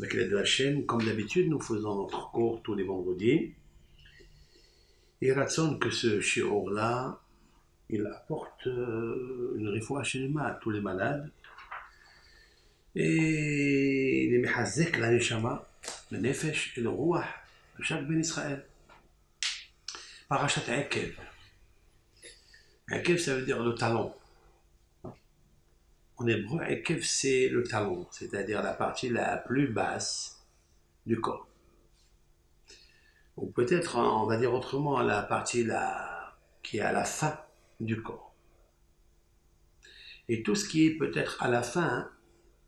l'aide de la chaîne. Comme d'habitude, nous faisons notre cours tous les vendredis. Et Ratson que ce shiur-là, il apporte euh, une réfoua cinéma à tous les malades. Et il est la neshama, le nefesh et le roi de chaque ben Israël. Parachat Akev. Akev, ça veut dire le talon. En hébreu, Akev, c'est le talon, c'est-à-dire la partie la plus basse du corps. Ou peut-être, on va dire autrement, la partie la, qui est à la fin du corps. Et tout ce qui est peut-être à la fin,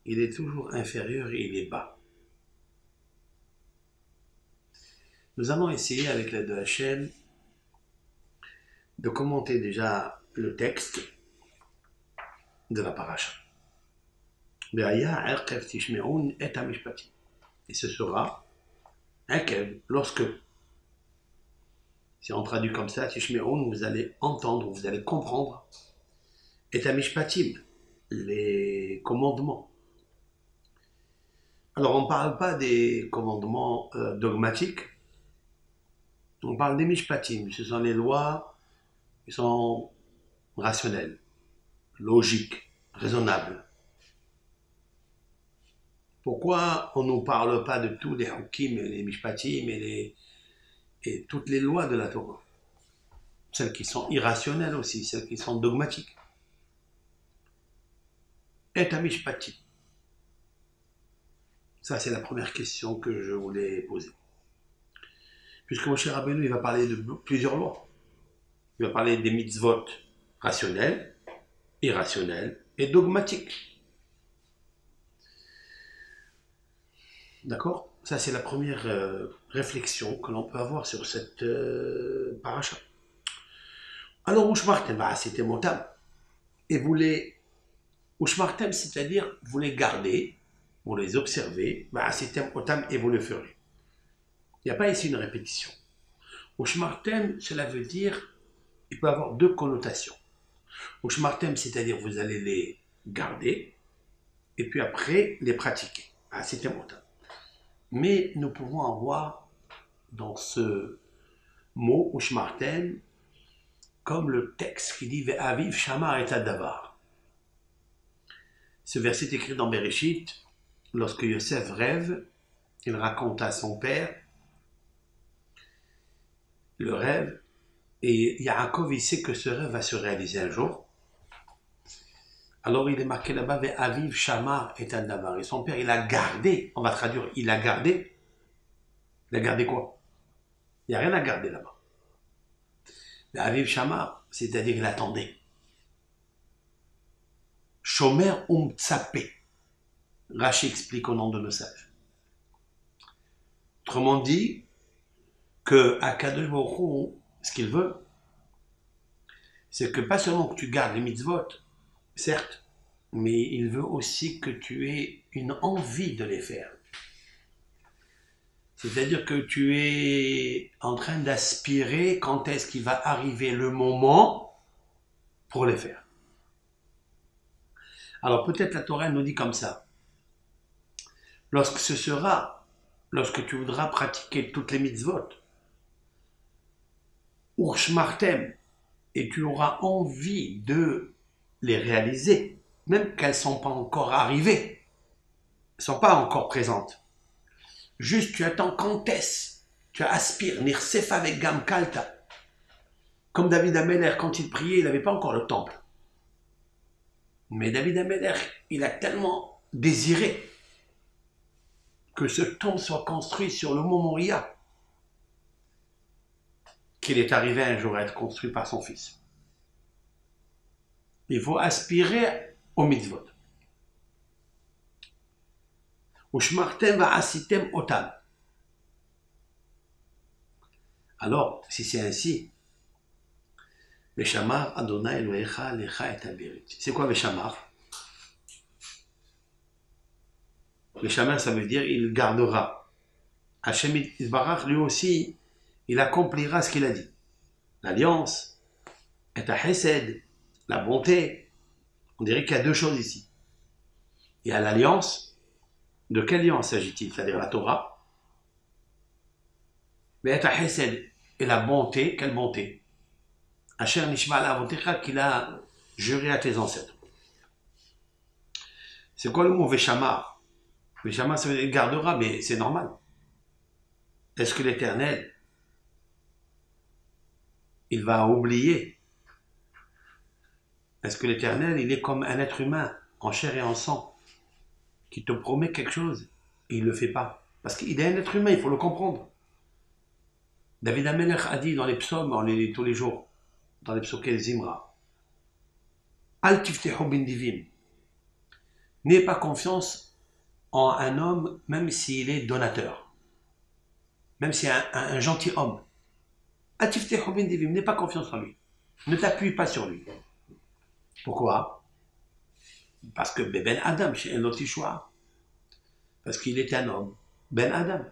il est toujours inférieur et il est bas. Nous allons essayer avec l'aide de Hachem de commenter déjà le texte de la paracha. Et ce sera un lorsque, si on traduit comme ça, vous allez entendre, vous allez comprendre, et amishpatim, les commandements. Alors on ne parle pas des commandements euh, dogmatiques, on parle des mishpatim, ce sont les lois ils sont rationnels, logiques, raisonnables. Pourquoi on ne nous parle pas de tous les hukim, les mishpatim et, les, et toutes les lois de la Torah? Celles qui sont irrationnelles aussi, celles qui sont dogmatiques. Et un mishpatim Ça, c'est la première question que je voulais poser. Puisque mon cher Rabbeinu, il va parler de plusieurs lois. Il va parler des mitzvot rationnels, irrationnels et dogmatiques. D'accord Ça, c'est la première euh, réflexion que l'on peut avoir sur cette euh, paracha. Alors, Ushmartem, bah, c'était motam. Et vous les. Ushmartem, c'est-à-dire, vous les gardez, vous les observez, bah, c'était motam et vous le ferez. Il n'y a pas ici une répétition. Ushmartem, cela veut dire il peut avoir deux connotations. Au shmartem, c'est-à-dire vous allez les garder et puis après les pratiquer. Ah, c'est important. Mais nous pouvons avoir dans ce mot ushmartem comme le texte qui dit Aviv Shamar et Davar. Ce verset est écrit dans Bereshit lorsque Yosef rêve, il raconte à son père le rêve et Yaakov, il sait que ce rêve va se réaliser un jour. Alors il est marqué là-bas, Aviv Shamar et Davar. Et son père, il a gardé, on va traduire, il a gardé. Il a gardé quoi? Il n'y a rien à garder là-bas. Aviv Shamar, c'est-à-dire qu'il attendait. Shomer Um Tsapé. Rachi explique au nom de nos sages. Autrement dit, que à Baruch ce qu'il veut, c'est que pas seulement que tu gardes les mitzvot, certes, mais il veut aussi que tu aies une envie de les faire. C'est-à-dire que tu es en train d'aspirer quand est-ce qu'il va arriver le moment pour les faire. Alors peut-être la Torah nous dit comme ça. Lorsque ce sera, lorsque tu voudras pratiquer toutes les mitzvot, Urshmartem, et tu auras envie de les réaliser, même qu'elles ne sont pas encore arrivées, ne sont pas encore présentes. Juste, tu attends est-ce Tu aspires, Nirsefa avec Gam Kalta. Comme David Ameller, quand il priait, il n'avait pas encore le temple. Mais David Ameller, il a tellement désiré que ce temple soit construit sur le mont Moria qu'il est arrivé un jour à être construit par son fils. Il faut aspirer au mitzvot. Alors, si c'est ainsi, Veshamar Adonai Elohecha Lecha et C'est quoi Veshamar? Veshamar, ça veut dire il gardera. Hachem Isbarach, lui aussi, il accomplira ce qu'il a dit. L'alliance est à Hesed, la bonté. On dirait qu'il y a deux choses ici. Il y a l'alliance De quel lien s'agit-il? C'est-à-dire la Torah. Mais et la bonté, quelle bonté? Asher Nishma qu'il a juré à tes ancêtres. C'est quoi le mot Veshama? Veshama, ça veut dire gardera, mais c'est normal. Est-ce que l'Éternel, il va oublier Est-ce que l'Éternel, il est comme un être humain, en chair et en sang, qui te promet quelque chose et il ne le fait pas Parce qu'il est un être humain, il faut le comprendre. David Amelech a dit dans les psaumes, on les lit tous les jours, dans les psaumes Zimra, Al bin divim. N'aie pas confiance en un homme, même s'il est donateur. Même s'il est un, gentil homme. Al bin divim. N'aie pas confiance en lui. Ne t'appuie pas sur lui. Pourquoi? Parce que Ben Adam, chez un autre choix. Parce qu'il est un homme. Ben Adam.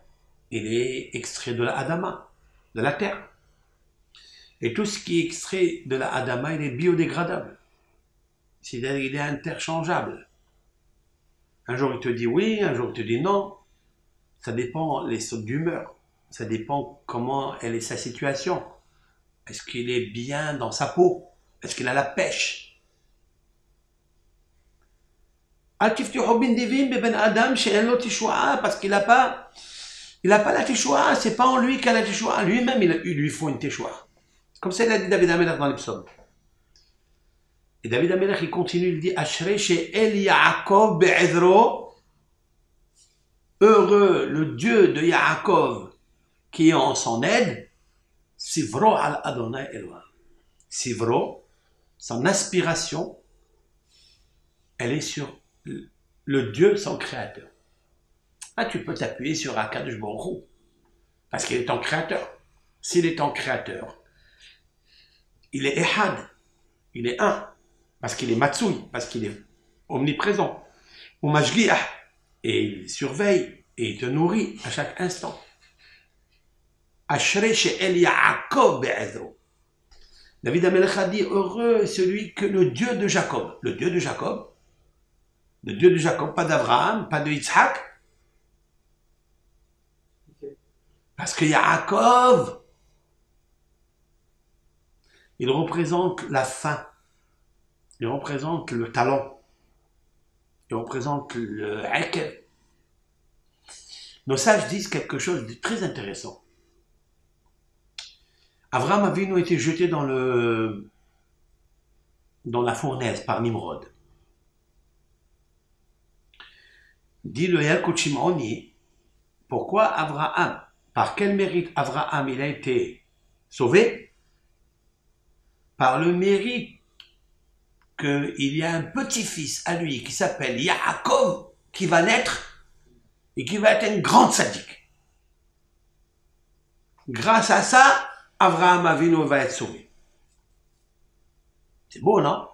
Il est extrait de la Adama, de la terre. Et tout ce qui est extrait de la Adama, il est biodégradable. C'est-à-dire qu'il est interchangeable. Un jour il te dit oui, un jour il te dit non. Ça dépend les sautes d'humeur. Ça dépend comment elle est sa situation. Est-ce qu'il est bien dans sa peau? Est-ce qu'il a la pêche? Parce qu'il n'a pas, il n'a pas la tichoua, c'est pas en lui qu'il a la tichoua. Lui-même, il, lui faut une tichoua. Comme ça, il a dit David Amelach dans les. Et David Amelach, il continue, il dit Ashrei El Yaakov Be'ezro. Heureux le Dieu de Yaakov qui est en son aide. Sivro al Adonai Elohim. Sivro, son aspiration, elle est sur le Dieu, son créateur. Ah, tu peux t'appuyer sur Akadosh Baruch parce qu'il est ton créateur. S'il est ton créateur, il est Ehad, il est un, parce qu'il est Matsui, parce qu'il est omniprésent. Ou et il surveille et il te nourrit à chaque instant. David Amelech a dit Heureux celui que le Dieu de Jacob, le Dieu de Jacob, le Dieu de Jacob, pas d'Abraham, pas de Yitzhak, parce que Yaakov, il représente la faim. Il représente le talent. Il représente le hakel. Nos sages disent quelque chose de très intéressant. Avram Avinu été jeté dans le dans la fournaise par Nimrod. Dit le Yalkut pourquoi Abraham, par quel mérite Abraham il a été sauvé? Par le mérite qu'il y a un petit-fils à lui qui s'appelle Yaakov, qui va naître et qui va être une grande sadique. Grâce à ça, Abraham Avinu va être sauvé. C'est beau, non?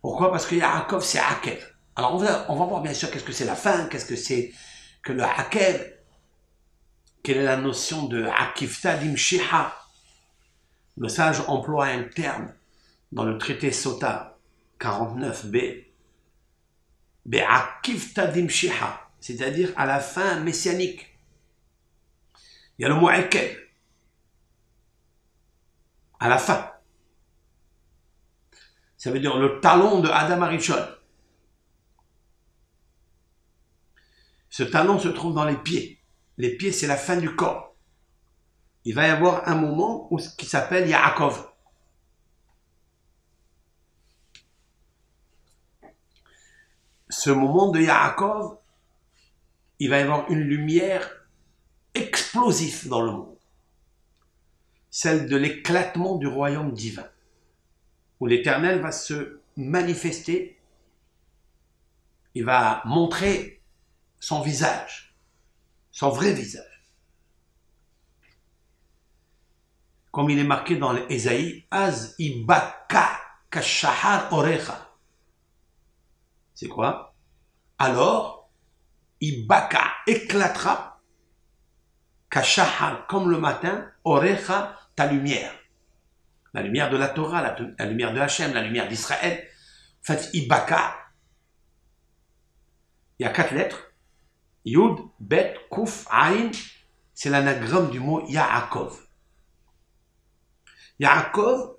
Pourquoi? Parce que Yaakov, c'est Akev. Alors, on va, voir bien sûr qu'est-ce que c'est la fin, qu'est-ce que c'est que le Akev, quelle est la notion de Akifta Dimshiha, le sage emploie un terme dans le traité Sota 49b, c'est-à-dire à la fin messianique. Il y a le mot Ekel, à la fin. Ça veut dire le talon de Adam Arishon. Ce talon se trouve dans les pieds. Les pieds, c'est la fin du corps il va y avoir un moment où, qui s'appelle Yaakov. Ce moment de Yaakov, il va y avoir une lumière explosive dans le monde. Celle de l'éclatement du royaume divin. Où l'Éternel va se manifester. Il va montrer son visage. Son vrai visage. comme il est marqué dans l'Esaïe, Az ibaka kashahar orecha. C'est quoi? Alors, ibaka éclatera, kashahar, comme le matin, orecha, ta lumière. La lumière de la Torah, la, lumière de Hachem, la lumière d'Israël. En fait, ibaka, il y a quatre lettres. Yud, Bet, Kuf, Ain, c'est l'anagramme du mot Yaakov. Yaakov,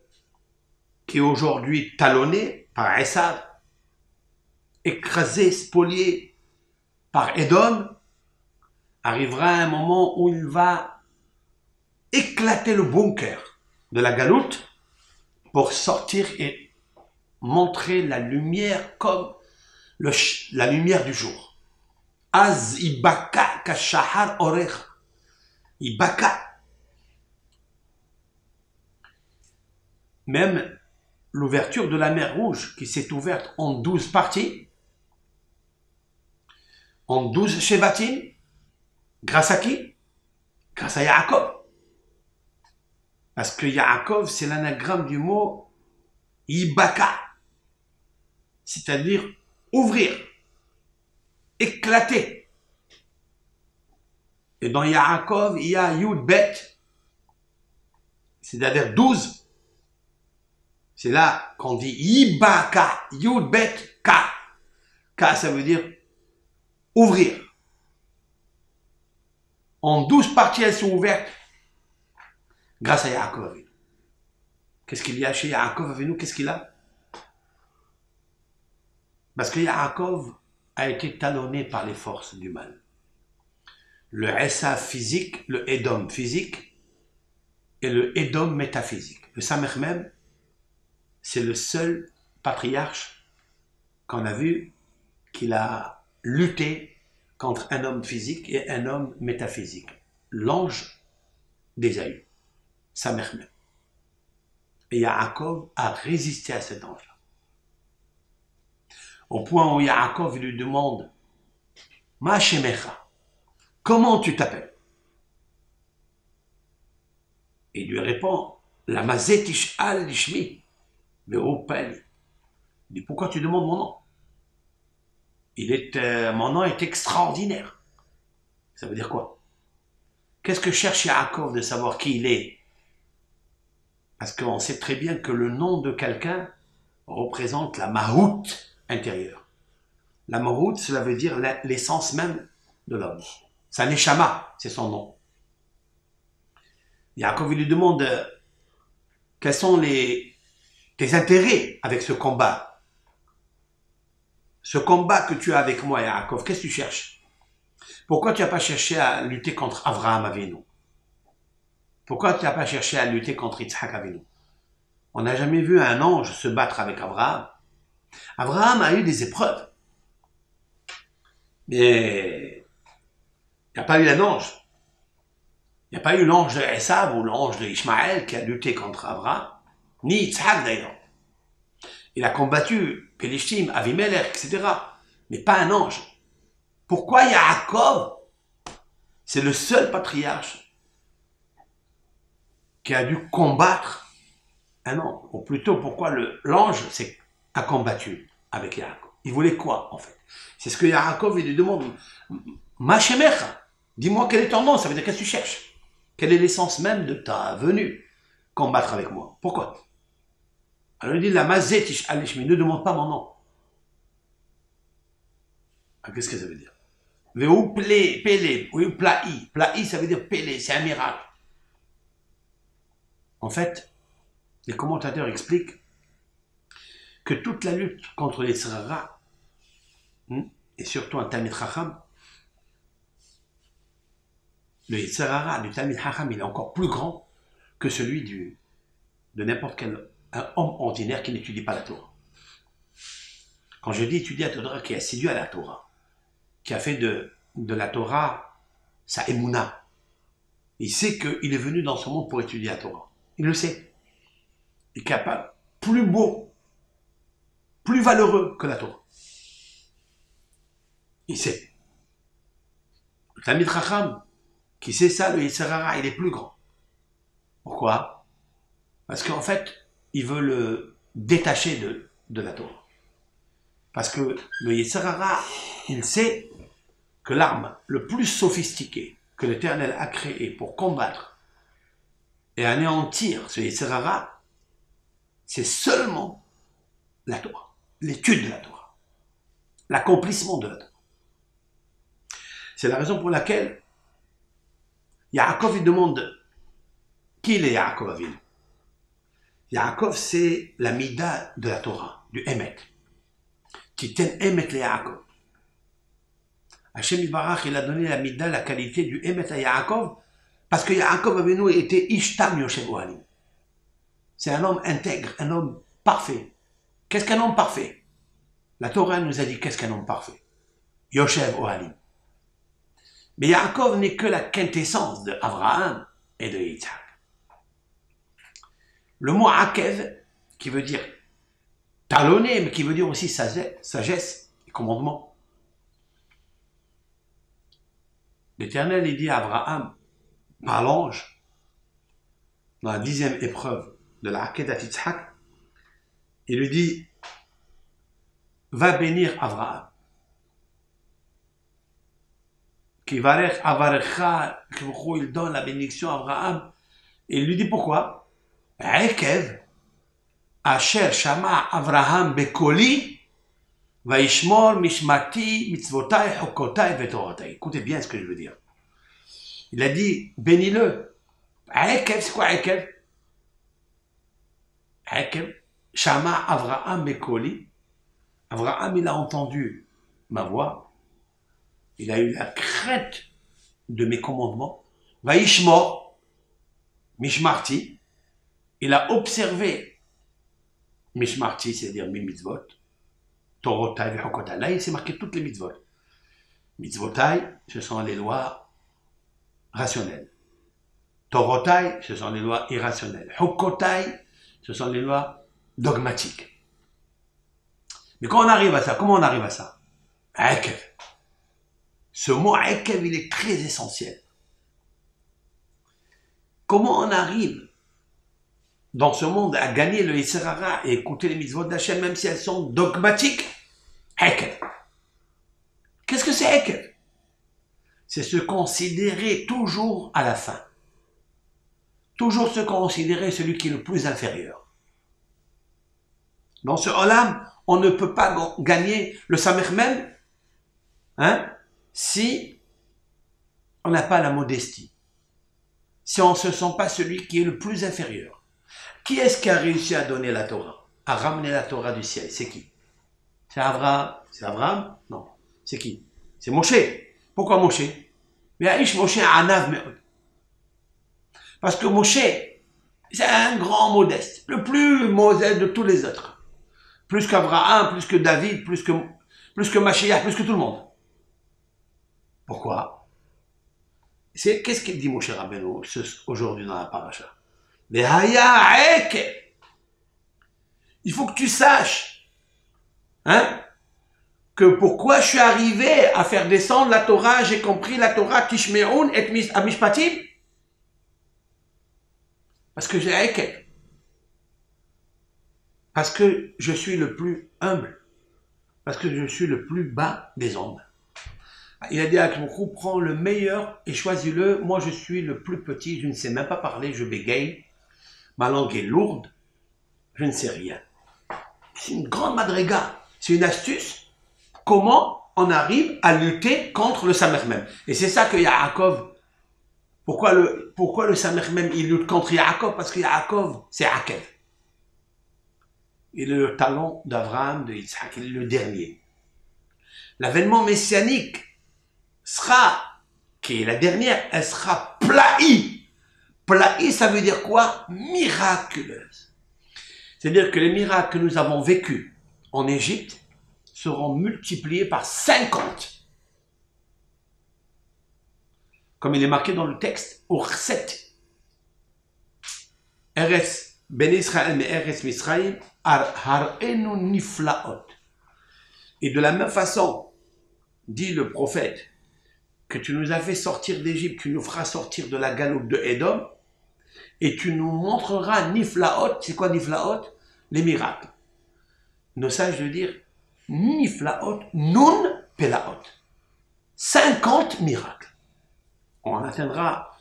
qui est aujourd'hui talonné par Esav, écrasé, spolié par Edom, arrivera un moment où il va éclater le bunker de la galoute pour sortir et montrer la lumière comme la lumière du jour. Az ibaka kashahar orech. Ibaka. Même l'ouverture de la mer Rouge qui s'est ouverte en douze parties, en douze Shevatim, grâce à qui? Grâce à Yaakov. Parce que Yaakov, c'est l'anagramme du mot Ibaka, c'est-à-dire ouvrir, éclater. Et dans Yaakov, il y a Yud Bet, c'est-à-dire 12. C'est là qu'on dit Ibaka, Yud Bet Ka. Ka, ça veut dire ouvrir. En douze parties, elles sont ouvertes grâce à Yaakov Qu'est-ce qu'il y a chez Yaakov avec nous? Qu'est-ce qu'il a? Parce que Yaakov a été talonné par les forces du mal. Le Essa physique, le Edom physique et le Edom métaphysique. Le Samer même, c'est le seul patriarche qu'on a vu qu'il a lutté contre un homme physique et un homme métaphysique. L'ange d'Ésaü, Samer même. Et Yaakov a résisté à cet ange-là. Au point où Yaakov lui demande Ma comment tu t'appelles? Il lui répond La mazetish al lishmi, mais au Il dit Pourquoi tu demandes mon nom? Il est, euh, Mon nom est extraordinaire. Ça veut dire quoi? Qu'est-ce que cherche Yaakov de savoir qui il est? Parce qu'on sait très bien que le nom de quelqu'un représente la mahout intérieure. La cela veut dire l'essence même de l'homme. Sa neshama, c'est son nom. Yaakov lui demande euh, quels sont les, tes intérêts avec ce combat? Ce combat que tu as avec moi, Yaakov, qu'est-ce que tu cherches? Pourquoi tu n'as pas cherché à lutter contre Abraham Avinu? Pourquoi tu n'as pas cherché à lutter contre Yitzhak Avinu? On n'a jamais vu un ange se battre avec Abraham. Abraham a eu des épreuves. Mais il n'y a pas eu un ange. Il n'y a pas eu l'ange de Esav ou l'ange de Ishmaël qui a lutté contre Abraham, ni Yitzhak d'ailleurs. Il a combattu Pelishtim, Avimelech, etc. Mais pas un ange. Pourquoi Yaakov C'est le seul patriarche qui a dû combattre un ange? Ou plutôt, pourquoi l'ange a combattu avec Yaakov Il voulait quoi, en fait? C'est ce que Yaakov lui demande. Ma dis-moi quel est ton nom, ça veut dire qu'est-ce que tu cherches? Quelle est l'essence même de ta venue combattre avec moi? Pourquoi? Alors il dit, la mazetish alishmi, ne demande pas mon nom. Ah, qu'est-ce que ça veut dire? Veu pele, ou plai? Plai, ça veut dire pele, c'est un miracle. En fait, les commentateurs expliquent que toute la lutte contre les hmm, et surtout un Tamid Chacham, le Yitzhara du Tamid Chacham, il est encore plus grand que celui de n'importe quel homme ordinaire qui n'étudie pas la Torah. Quand je dis étudier la Torah, qui est assidu à la Torah, qui a fait de, de la Torah sa émouna, il sait qu'il est venu dans ce monde pour étudier la Torah. Il le sait. Il est capable, plus beau, plus valeureux que la Torah. Il sait. Le Tamid Racham, qui sait ça, le Yitzhara, il est plus grand. Pourquoi? Parce qu'en fait, il veut le détacher de, de la Torah. Parce que le Yitzhara, il sait que l'arme le plus sophistiquée que l'Éternel a créée pour combattre et anéantir ce Yetzirara, c'est seulement la Torah, l'étude de la Torah, l'accomplissement de la Torah. C'est la raison pour laquelle Yaakov il demande qui est Yaakov Avinu. Yaakov, c'est la mida de la Torah, du Emet. Titen Emet le Yaakov. Hachem Ibarach, il a donné la mida, la qualité du Emet à Yaakov, parce que Yaakov Avinu était Ishtam Yoshem. C'est un homme intègre, un homme parfait. Qu'est-ce qu'un homme parfait? La Torah nous a dit qu'est-ce qu'un homme parfait Yoshev Ohalim. Mais Yaakov n'est que la quintessence de Abraham et de Yitzhak. Le mot Akev, qui veut dire talonner, mais qui veut dire aussi sagesse et commandement. L'Éternel, dit à Abraham, par l'ange, dans la dixième épreuve de la Akedat Yitzhak, il lui dit, va bénir Abraham. Qui il donne la bénédiction à Abraham. Et il lui dit pourquoi? Eh, Akev, Asher Shama Abraham Bekoli, Vaishmor Mishmati Mitzvotai Okotai Vetorotai. Écoutez bien ce que je veux dire. Il a dit, bénis-le. Eh, Akev, c'est quoi eh, Akev Akev, Shama Avraham Bekoli. Avraham, il a entendu ma voix. Il a eu la crainte de mes commandements. Vaishmor, Mishmarti il a observé Mishmarti, c'est-à-dire mes mitzvot, Torotai et Là, il s'est marqué toutes les mitzvot. Mitzvotai, ce sont les lois rationnelles. Torotai, ce sont les lois irrationnelles. Hokotai, ce sont les lois dogmatiques. Mais quand on arrive à ça, comment on arrive à ça? Akev. Ce mot Akev, il est très essentiel. Comment on arrive dans ce monde à gagner le Isserara et écouter les mitzvot d'Hachem, même si elles sont dogmatiques, Hekel. Qu'est-ce que c'est Hekel C'est se considérer toujours à la fin. Toujours se considérer celui qui est le plus inférieur. Dans ce Olam, on ne peut pas gagner le Samer même hein, si on n'a pas la modestie. Si on ne se sent pas celui qui est le plus inférieur. Qui est-ce qui a réussi à donner la Torah À ramener la Torah du ciel? C'est qui? C'est Abraham C'est Abraham Non. C'est qui? C'est Moshe. Pourquoi Moshe? Parce que Moshe, c'est un grand modeste, le plus modeste de tous les autres. Plus qu'Abraham, plus que David, plus que, plus que plus que tout le monde. Pourquoi? Qu'est-ce qu'il dit Moshe Rabbeinu aujourd'hui dans la paracha? Il faut que tu saches, hein, que pourquoi je suis arrivé à faire descendre la Torah, j'ai compris la Torah Tishmeun et Amishpatim. Parce que j'ai Aeke. Parce que je suis le plus humble. Parce que je suis le plus bas des hommes. Il a dit à Kmoukou, prends le meilleur et choisis-le. Moi, je suis le plus petit, je ne sais même pas parler, je bégaye ma langue est lourde, je ne sais rien. C'est une grande madriga, c'est une astuce. Comment on arrive à lutter contre le Samer même Et c'est ça que Yaakov, pourquoi le, pourquoi le Samer il lutte contre Yaakov? Parce que Yaakov, c'est Akev. Est le talon d'Abraham, de est le dernier. L'avènement messianique sera, qui est la dernière, elle sera plaï Plaï, ça veut dire quoi? Miraculeuse. C'est-à-dire que les miracles que nous avons vécus en Égypte seront multipliés par 50. Comme il est marqué dans le texte, au 7. RS, Ben Israël, mais RS Misraïm. Et de la même façon, dit le prophète, que tu nous as fait sortir d'Égypte, tu nous feras sortir de la galoupe de Édom, et tu nous montreras Niflaot. C'est quoi Niflaot Les miracles. Nos sages de dire Niflaot, Nun Pelaot. 50 miracles. On atteindra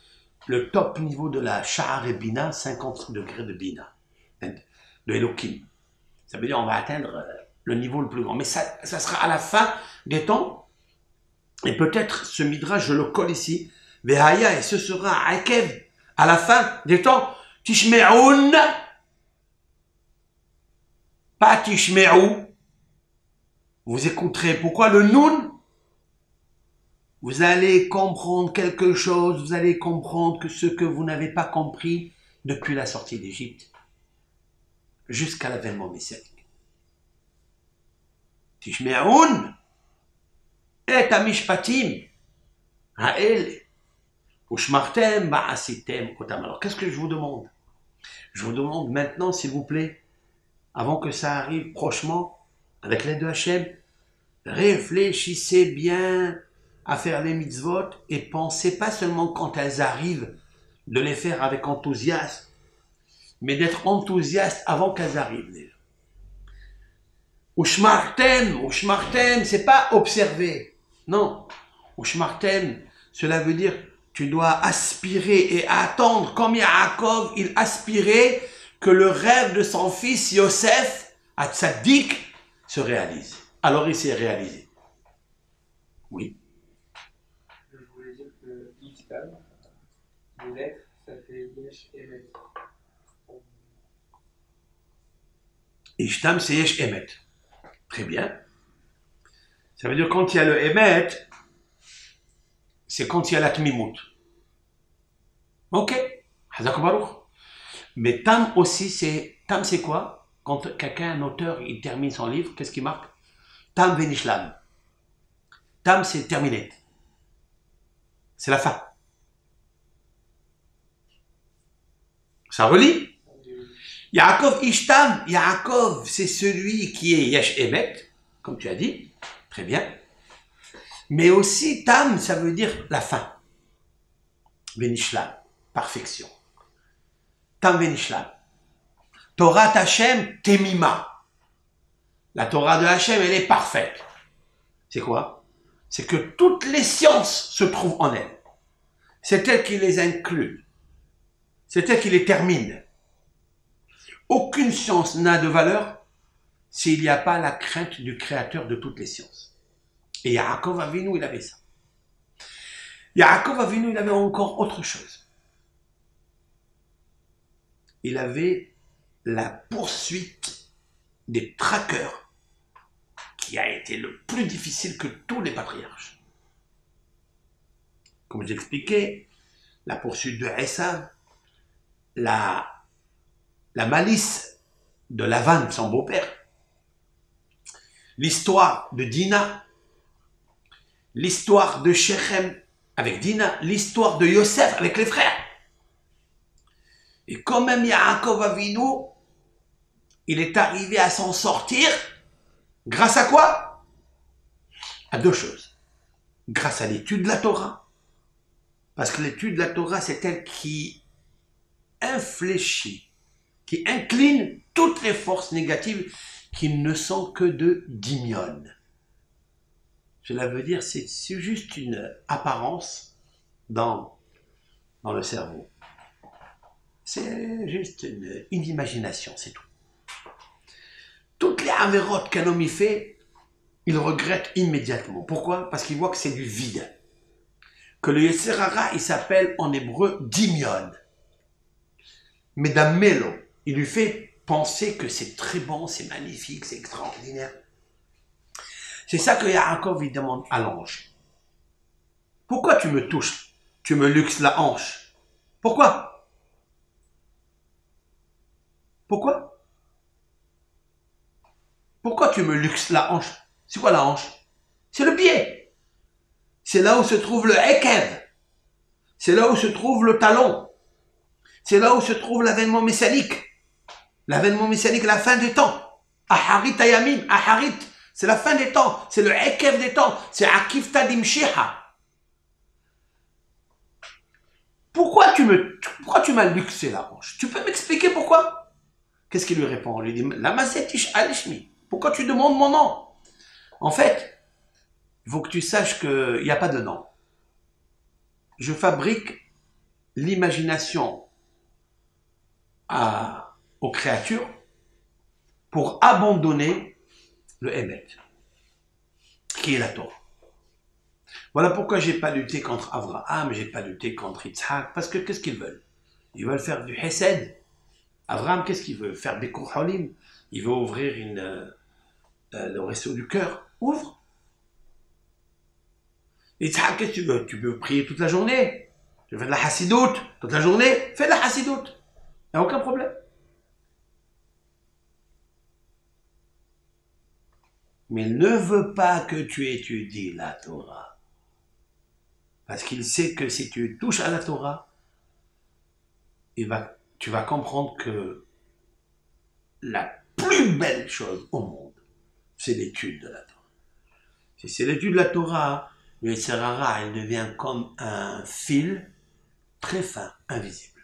le top niveau de la Shahar et Bina, 50 degrés de Bina, de Elohim. Ça veut dire on va atteindre le niveau le plus grand. Mais ça, sera à la fin des temps Et peut-être ce midrash, je le colle ici. Vehaya, et ce sera Akev, à la fin des temps. Tishme'un, pas Tishme'u. Vous écouterez. Pourquoi le Nun Vous allez comprendre quelque chose, vous allez comprendre que ce que vous n'avez pas compris depuis la sortie d'Égypte jusqu'à l'avènement messianique. Ushmartem ba'asitem otam. Alors, qu'est-ce que je vous demande? Je vous demande maintenant, s'il vous plaît, avant que ça arrive prochement, avec l'aide de Hachem, réfléchissez bien à faire les mitzvot et pensez pas seulement quand elles arrivent de les faire avec enthousiasme, mais d'être enthousiaste avant qu'elles arrivent déjà. Ushmartem, Ushmartem, c'est pas observer. Non. Ushmartem, cela veut dire tu dois aspirer et attendre comme Yaakov, il aspirait que le rêve de son fils Yosef, à Tzaddik, se réalise. Alors il s'est réalisé. Oui lettres, ça fait Yesh Emet. Ishtam, c'est Yesh Emet. Très bien. Ça veut dire quand il y a le Emet, c'est quand il y a la Tmimut. Ok. Hazak. Mais Tam aussi, c'est. Tam, c'est quoi? Quand quelqu'un, un auteur, il termine son livre, qu'est-ce qu'il marque? Tam Venishlam. Tam, c'est terminé. C'est la fin. Ça relie Yaakov Ishtam, Yaakov, c'est celui qui est Yesh Emet, comme tu as dit, très bien. Mais aussi Tam, ça veut dire la fin. Venishlam, perfection. Tam Venishlam. Torah Hashem Temima. La Torah de Hashem, elle est parfaite. C'est quoi? C'est que toutes les sciences se trouvent en elle. C'est elle qui les inclut. C'est elle qui les termine. Aucune science n'a de valeur s'il n'y a pas la crainte du créateur de toutes les sciences. Et Yaakov Avinu, il avait ça. Yaakov Avinu, il avait encore autre chose. Il avait la poursuite des traqueurs qui a été le plus difficile que tous les patriarches. Comme j'expliquais, la poursuite de Esav, la la malice de Lavan, son beau-père, l'histoire de Dina, l'histoire de Shechem avec Dina, l'histoire de Yosef avec les frères. Et quand même Yaakov Avinu, il est arrivé à s'en sortir grâce à quoi? À deux choses. Grâce à l'étude de la Torah. Parce que l'étude de la Torah, c'est elle qui infléchit qui incline toutes les forces négatives qui ne sont que de dimion. Cela veut dire c'est juste une apparence dans, dans le cerveau. C'est juste une, imagination, c'est tout. Toutes les avérotes qu'un homme y fait, il regrette immédiatement. Pourquoi? Parce qu'il voit que c'est du vide. Que le Yeserara, il s'appelle en hébreu dimion. Mais d'amelo, il lui fait penser que c'est très bon, c'est magnifique, c'est extraordinaire. C'est ça que Yaakov lui demande à l'ange. Pourquoi tu me touches? Tu me luxes la hanche. Pourquoi? Pourquoi? Pourquoi tu me luxes la hanche? C'est quoi la hanche? C'est le pied. C'est là où se trouve le Ekev. C'est là où se trouve le talon. C'est là où se trouve l'avènement messianique. L'avènement messianique, la fin des temps. Aharit ayamim, aharit, c'est la fin des temps, c'est le ekev des temps, c'est akif tadim sheha. Pourquoi tu me, pourquoi tu m'as luxé la hanche Tu peux m'expliquer pourquoi? Qu'est-ce qu'il lui répond? Il lui dit, la alishmi. Pourquoi tu demandes mon nom? En fait, il faut que tu saches qu'il n'y a pas de nom. Je fabrique l'imagination à aux créatures pour abandonner le Hémet, qui est la Torah. Voilà pourquoi j'ai pas lutté contre Abraham, j'ai pas lutté contre Yitzhak, parce que qu'est-ce qu'ils veulent? Ils veulent faire du Hesed. Abraham, qu'est-ce qu'il veut? Faire Bekour Holim. Il veut ouvrir euh, euh, le resto du cœur. Ouvre. Yitzhak, qu'est-ce que tu veux? Tu veux prier toute la journée? Tu veux de la hassidoute toute la journée? Fais de la hassidoute. Il n'y a aucun problème. Mais ne veut pas que tu étudies la Torah. Parce qu'il sait que si tu touches à la Torah, tu vas comprendre que la plus belle chose au monde, c'est l'étude de la Torah. Si c'est l'étude de la Torah, le Serara, il devient comme un fil très fin, invisible.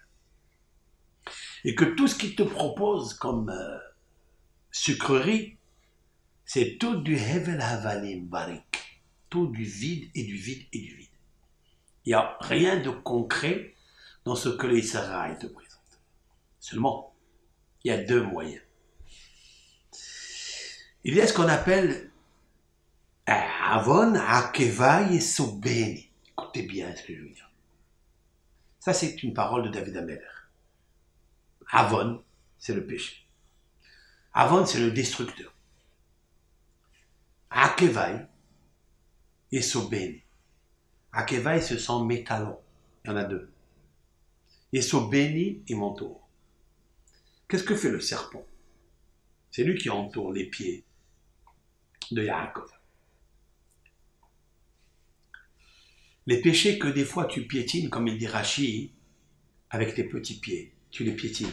Et que tout ce qu'il te propose comme euh, sucrerie, c'est tout du Hevel Havalim Barik. Tout du vide et du vide et du vide. Il n'y a rien de concret dans ce que les Sarah te présente. Seulement, il y a deux moyens. Il y a ce qu'on appelle Avon, Akeva et Sobeni. Écoutez bien ce que je veux dire. Ça, c'est une parole de David Ameller. Avon, c'est le péché. Avon, c'est le destructeur. Akevai et Sobeni. Akevai, ce sont mes talons. Il y en a deux. Et Sobeni et m'entoure. Qu'est-ce que fait le serpent? C'est lui qui entoure les pieds de Yaakov. Les péchés que des fois tu piétines, comme il dit Rachi, avec tes petits pieds, tu les piétines.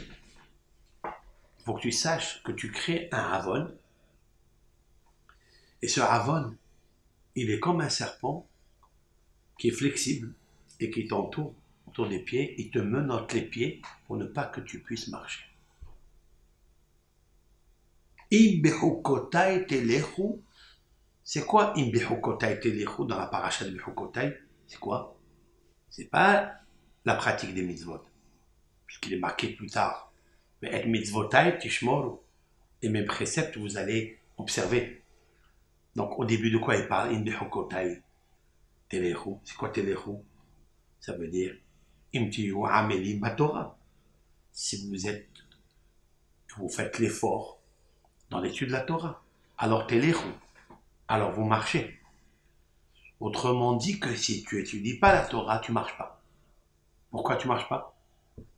Faut que tu saches que tu crées un avon. Et ce avon, il est comme un serpent qui est flexible et qui t'entoure autour des pieds. Il te menotte les pieds pour ne pas que tu puisses marcher. C'est quoi dans la paracha de Bechukotai C'est quoi? C'est pas la pratique des mitzvot, puisqu'il est marqué plus tard. Mais et mitzvotai tishmoru. Et mes préceptes, vous allez observer. Donc, au début de quoi il parle? Telehu. C'est quoi Telehu? Ça veut dire Imtiyu ameli Torah. Si vous êtes, vous faites l'effort dans l'étude de la Torah, alors Telehu. Alors vous marchez. Autrement dit que si tu étudies pas la Torah, tu marches pas. Pourquoi tu marches pas?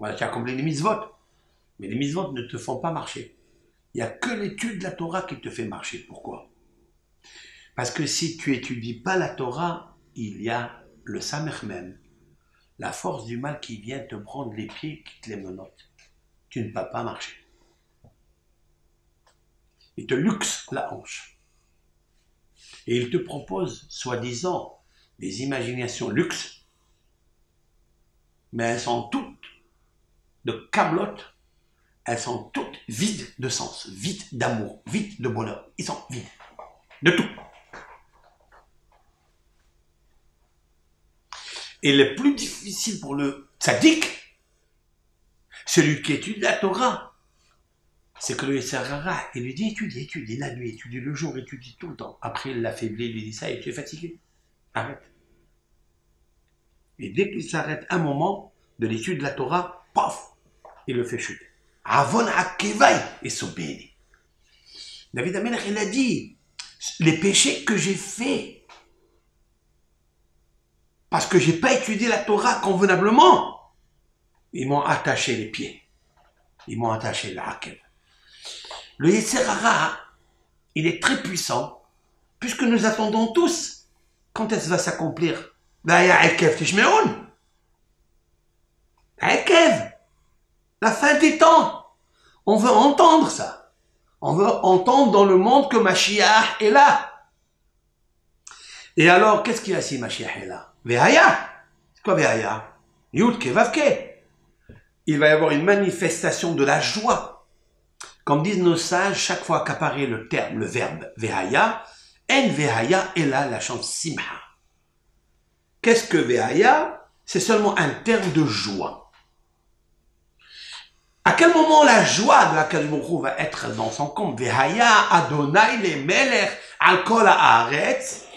Voilà, tu as accompli les mitzvot. Mais les mitzvot ne te font pas marcher. Il n'y a que l'étude de la Torah qui te fait marcher. Pourquoi? Parce que si tu étudies pas la Torah, il y a le samer même, la force du mal qui vient te prendre les pieds, qui te les menotte. Tu ne peux pas marcher. Il te luxe la hanche. Et il te propose, soi-disant, des imaginations luxe, mais elles sont toutes de cablotes, elles sont toutes vides de sens, vides d'amour, vides de bonheur. Ils sont vides de tout. Et le plus difficile pour le tzaddik, celui qui étudie la Torah, c'est que le Sarara, il lui dit étudie, étudie la nuit, étudie le jour, étudie tout le temps. Après, il l'affaiblit, il lui dit ça et tu es fatigué. Arrête. Et dès qu'il s'arrête un moment de l'étude de la Torah, paf, il le fait chuter. Avon akevai et sobéni. David Amelech, il a dit, les péchés que j'ai faits, parce que j'ai pas étudié la Torah convenablement. Ils m'ont attaché les pieds. Ils m'ont attaché la. Le Yetzerara, il est très puissant, puisque nous attendons tous quand est-ce va s'accomplir. La fin des temps. On veut entendre ça. On veut entendre dans le monde que Mashiach est là. Et alors, qu'est-ce qu'il y a si Mashiach est là? Vehaya. C'est quoi Vehaya Yudke, Vavke. Il va y avoir une manifestation de la joie. Comme disent nos sages, chaque fois qu'apparaît le terme, le verbe Vehaya, En Vehaya est là la chance Simha. Qu'est-ce que Vehaya C'est seulement un terme de joie. À quel moment la joie de la Baruch va être dans son compte? Vehaya Adonai le Melech al kol haaretz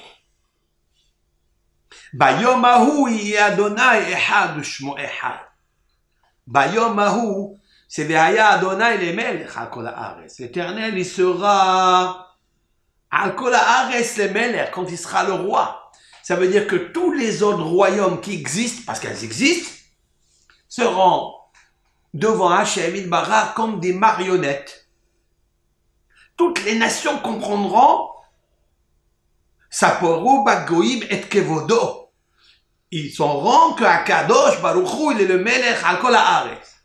Bayom Ahou, Adonai Echad Shmo Echad. Bayom Ahou, c'est Vehaya Adonai Lemelech Akol Haaretz. L'éternel, il sera Akol Haaretz Lemelech quand il sera le roi. Ça veut dire que tous les autres royaumes qui existent, parce qu'elles existent, seront devant Hachem Idbara comme des marionnettes. Toutes les nations comprendront Saporu Bagoim et Kevodo. Ils sauront que Akadosh Baruch Hu, il est le Melech al kol haaretz.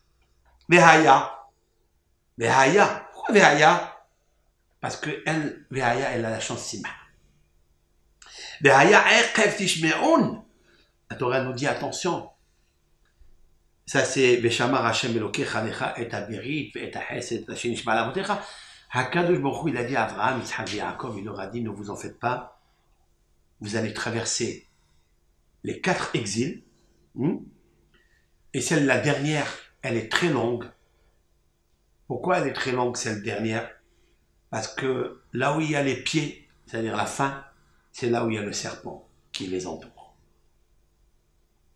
Vehaya. Vehaya. Pourquoi Vehaya Parce que elle, Vehaya, elle a la chance Sima. Vehaya Ekev Tishme'un. La Torah nous dit attention. Ça c'est Veshamar Hashem Elokecha Lecha et Abirit et Ahesed Hashem Nishma Lavotecha. Hakadosh Baruch Hu, il a dit à Abraham, Yitzhak Yaakov, il leur a dit, ne vous en faites pas vous allez traverser les quatre exils. Hmm? Et celle, la dernière, elle est très longue. Pourquoi elle est très longue, celle dernière? Parce que là où il y a les pieds, c'est-à-dire la fin, c'est là où il y a le serpent qui les entoure.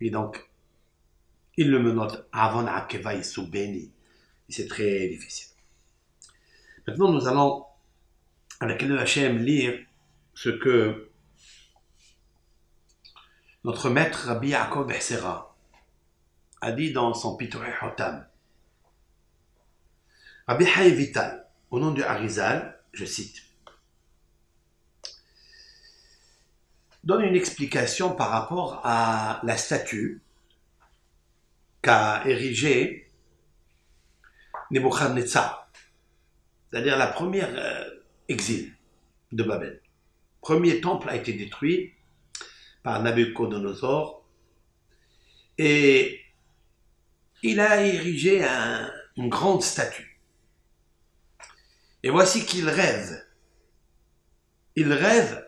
Et donc, il le menote avant Akeva et Et c'est très difficile. Maintenant, nous allons, avec le Hachem, lire ce que notre maître Rabbi Yaakov Bessera a dit dans son Pitoré Hotam Rabbi Hayy Vital, au nom de Harizal, je cite, donne une explication par rapport à la statue qu'a érigée Nebuchadnezzar, c'est-à-dire la première euh, exil de Babel. Premier temple a été détruit par Nabucodonosor. Et il a érigé une grande statue. Et voici qu'il rêve. Il rêve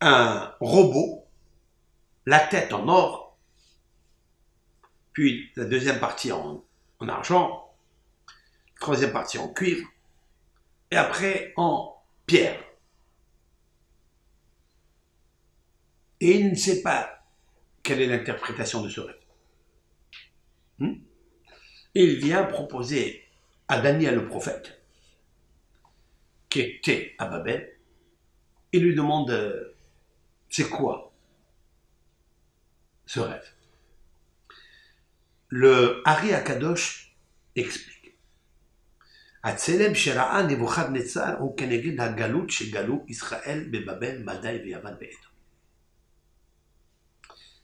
un robot, la tête en or, puis la deuxième partie en, en argent, la troisième partie en cuivre, et après en pierre. et il ne sait pas quelle est l'interprétation de ce rêve. Hmm? Il vient proposer à Daniel le prophète, qui était à Babel, il lui demande euh, c'est quoi ce rêve? Le Hari Akadosh explique.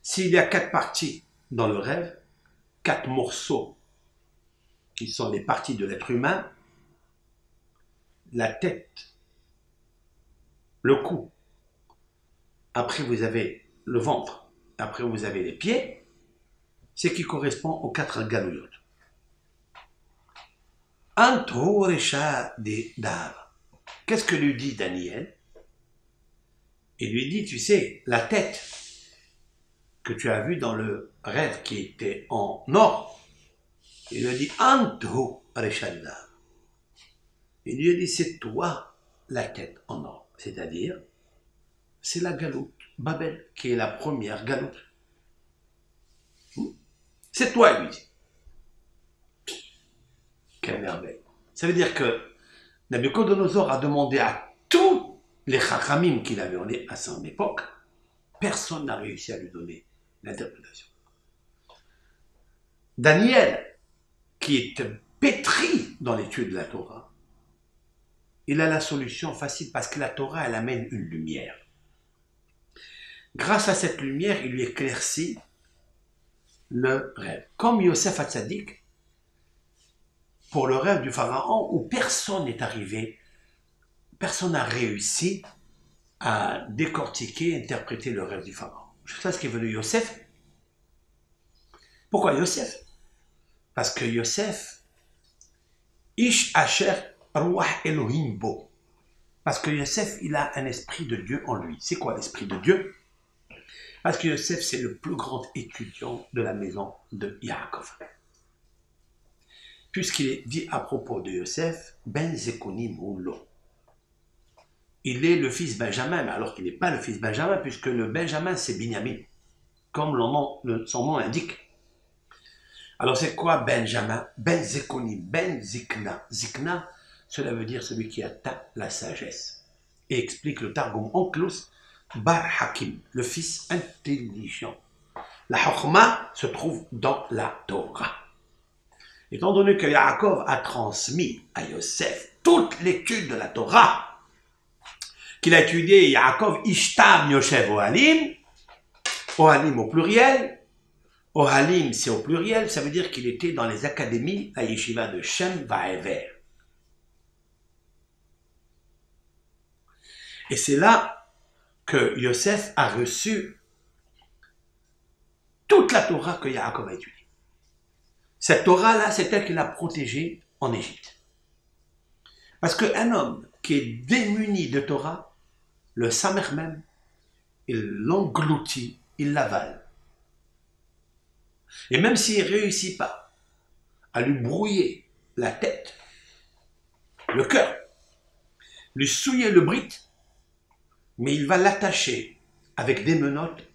S'il y a quatre parties dans le rêve, quatre morceaux qui sont les parties de l'être humain, la tête, le cou, après vous avez le ventre, après vous avez les pieds, ce qui correspond aux quatre galouillotes. Qu'est-ce que lui dit Daniel? Il lui dit, tu sais, la tête, que tu as vu dans le rêve qui était en or, il lui a dit Anto. Il lui a dit c'est toi la tête en or. C'est-à-dire, c'est la galoute, Babel, qui est la première galoute. Hmm? C'est toi, lui. Quelle merveille. Ça veut dire que Nabucodonosor a demandé à tous les chachamim qu'il avait à son époque, personne n'a réussi à lui donner Daniel, qui est pétri dans l'étude de la Torah, il a la solution facile parce que la Torah, elle amène une lumière. Grâce à cette lumière, il lui éclaircit le rêve. Comme Yosef Hatzadik, pour le rêve du pharaon, où personne n'est arrivé, personne n'a réussi à décortiquer, interpréter le rêve du pharaon. Je sais ce qui est venu Yosef. Pourquoi Yosef? Parce que Yosef, Ish Asher Ruach Elohim Bo. Parce que Yosef, il a un esprit de Dieu en lui. C'est quoi l'esprit de Dieu? Parce que Yosef, c'est le plus grand étudiant de la maison de Yaakov. Puisqu'il est dit à propos de Yosef, Ben Zekoni Moulo. Il est le fils Benjamin, alors qu'il n'est pas le fils Benjamin, puisque le Benjamin, c'est Binyamin, comme son nom l'indique. Alors c'est quoi Benjamin? Ben Zekoni, Ben Zikna. Zikna, cela veut dire celui qui atteint la sagesse. Et explique le Targum Onkelos, Bar Hakim, le fils intelligent. La Chokhmah se trouve dans la Torah. Étant donné que Yaakov a transmis à Yosef toute l'étude de la Torah, qu'il a étudié Yaakov Ishtam Yoshev Ohalim, Ohalim au pluriel, Ohalim c'est au pluriel, ça veut dire qu'il était dans les académies à Yeshiva de Shem Vaever. Et c'est là que Yosef a reçu toute la Torah que Yaakov a étudiée. Cette Torah-là, c'est elle qui l'a protégé en Égypte. Parce qu'un homme qui est démuni de Torah, le Samer même, il l'engloutit, il l'avale. Et même s'il ne réussit pas à lui brouiller la tête, le cœur, lui souiller le brit, mais il va l'attacher avec des menottes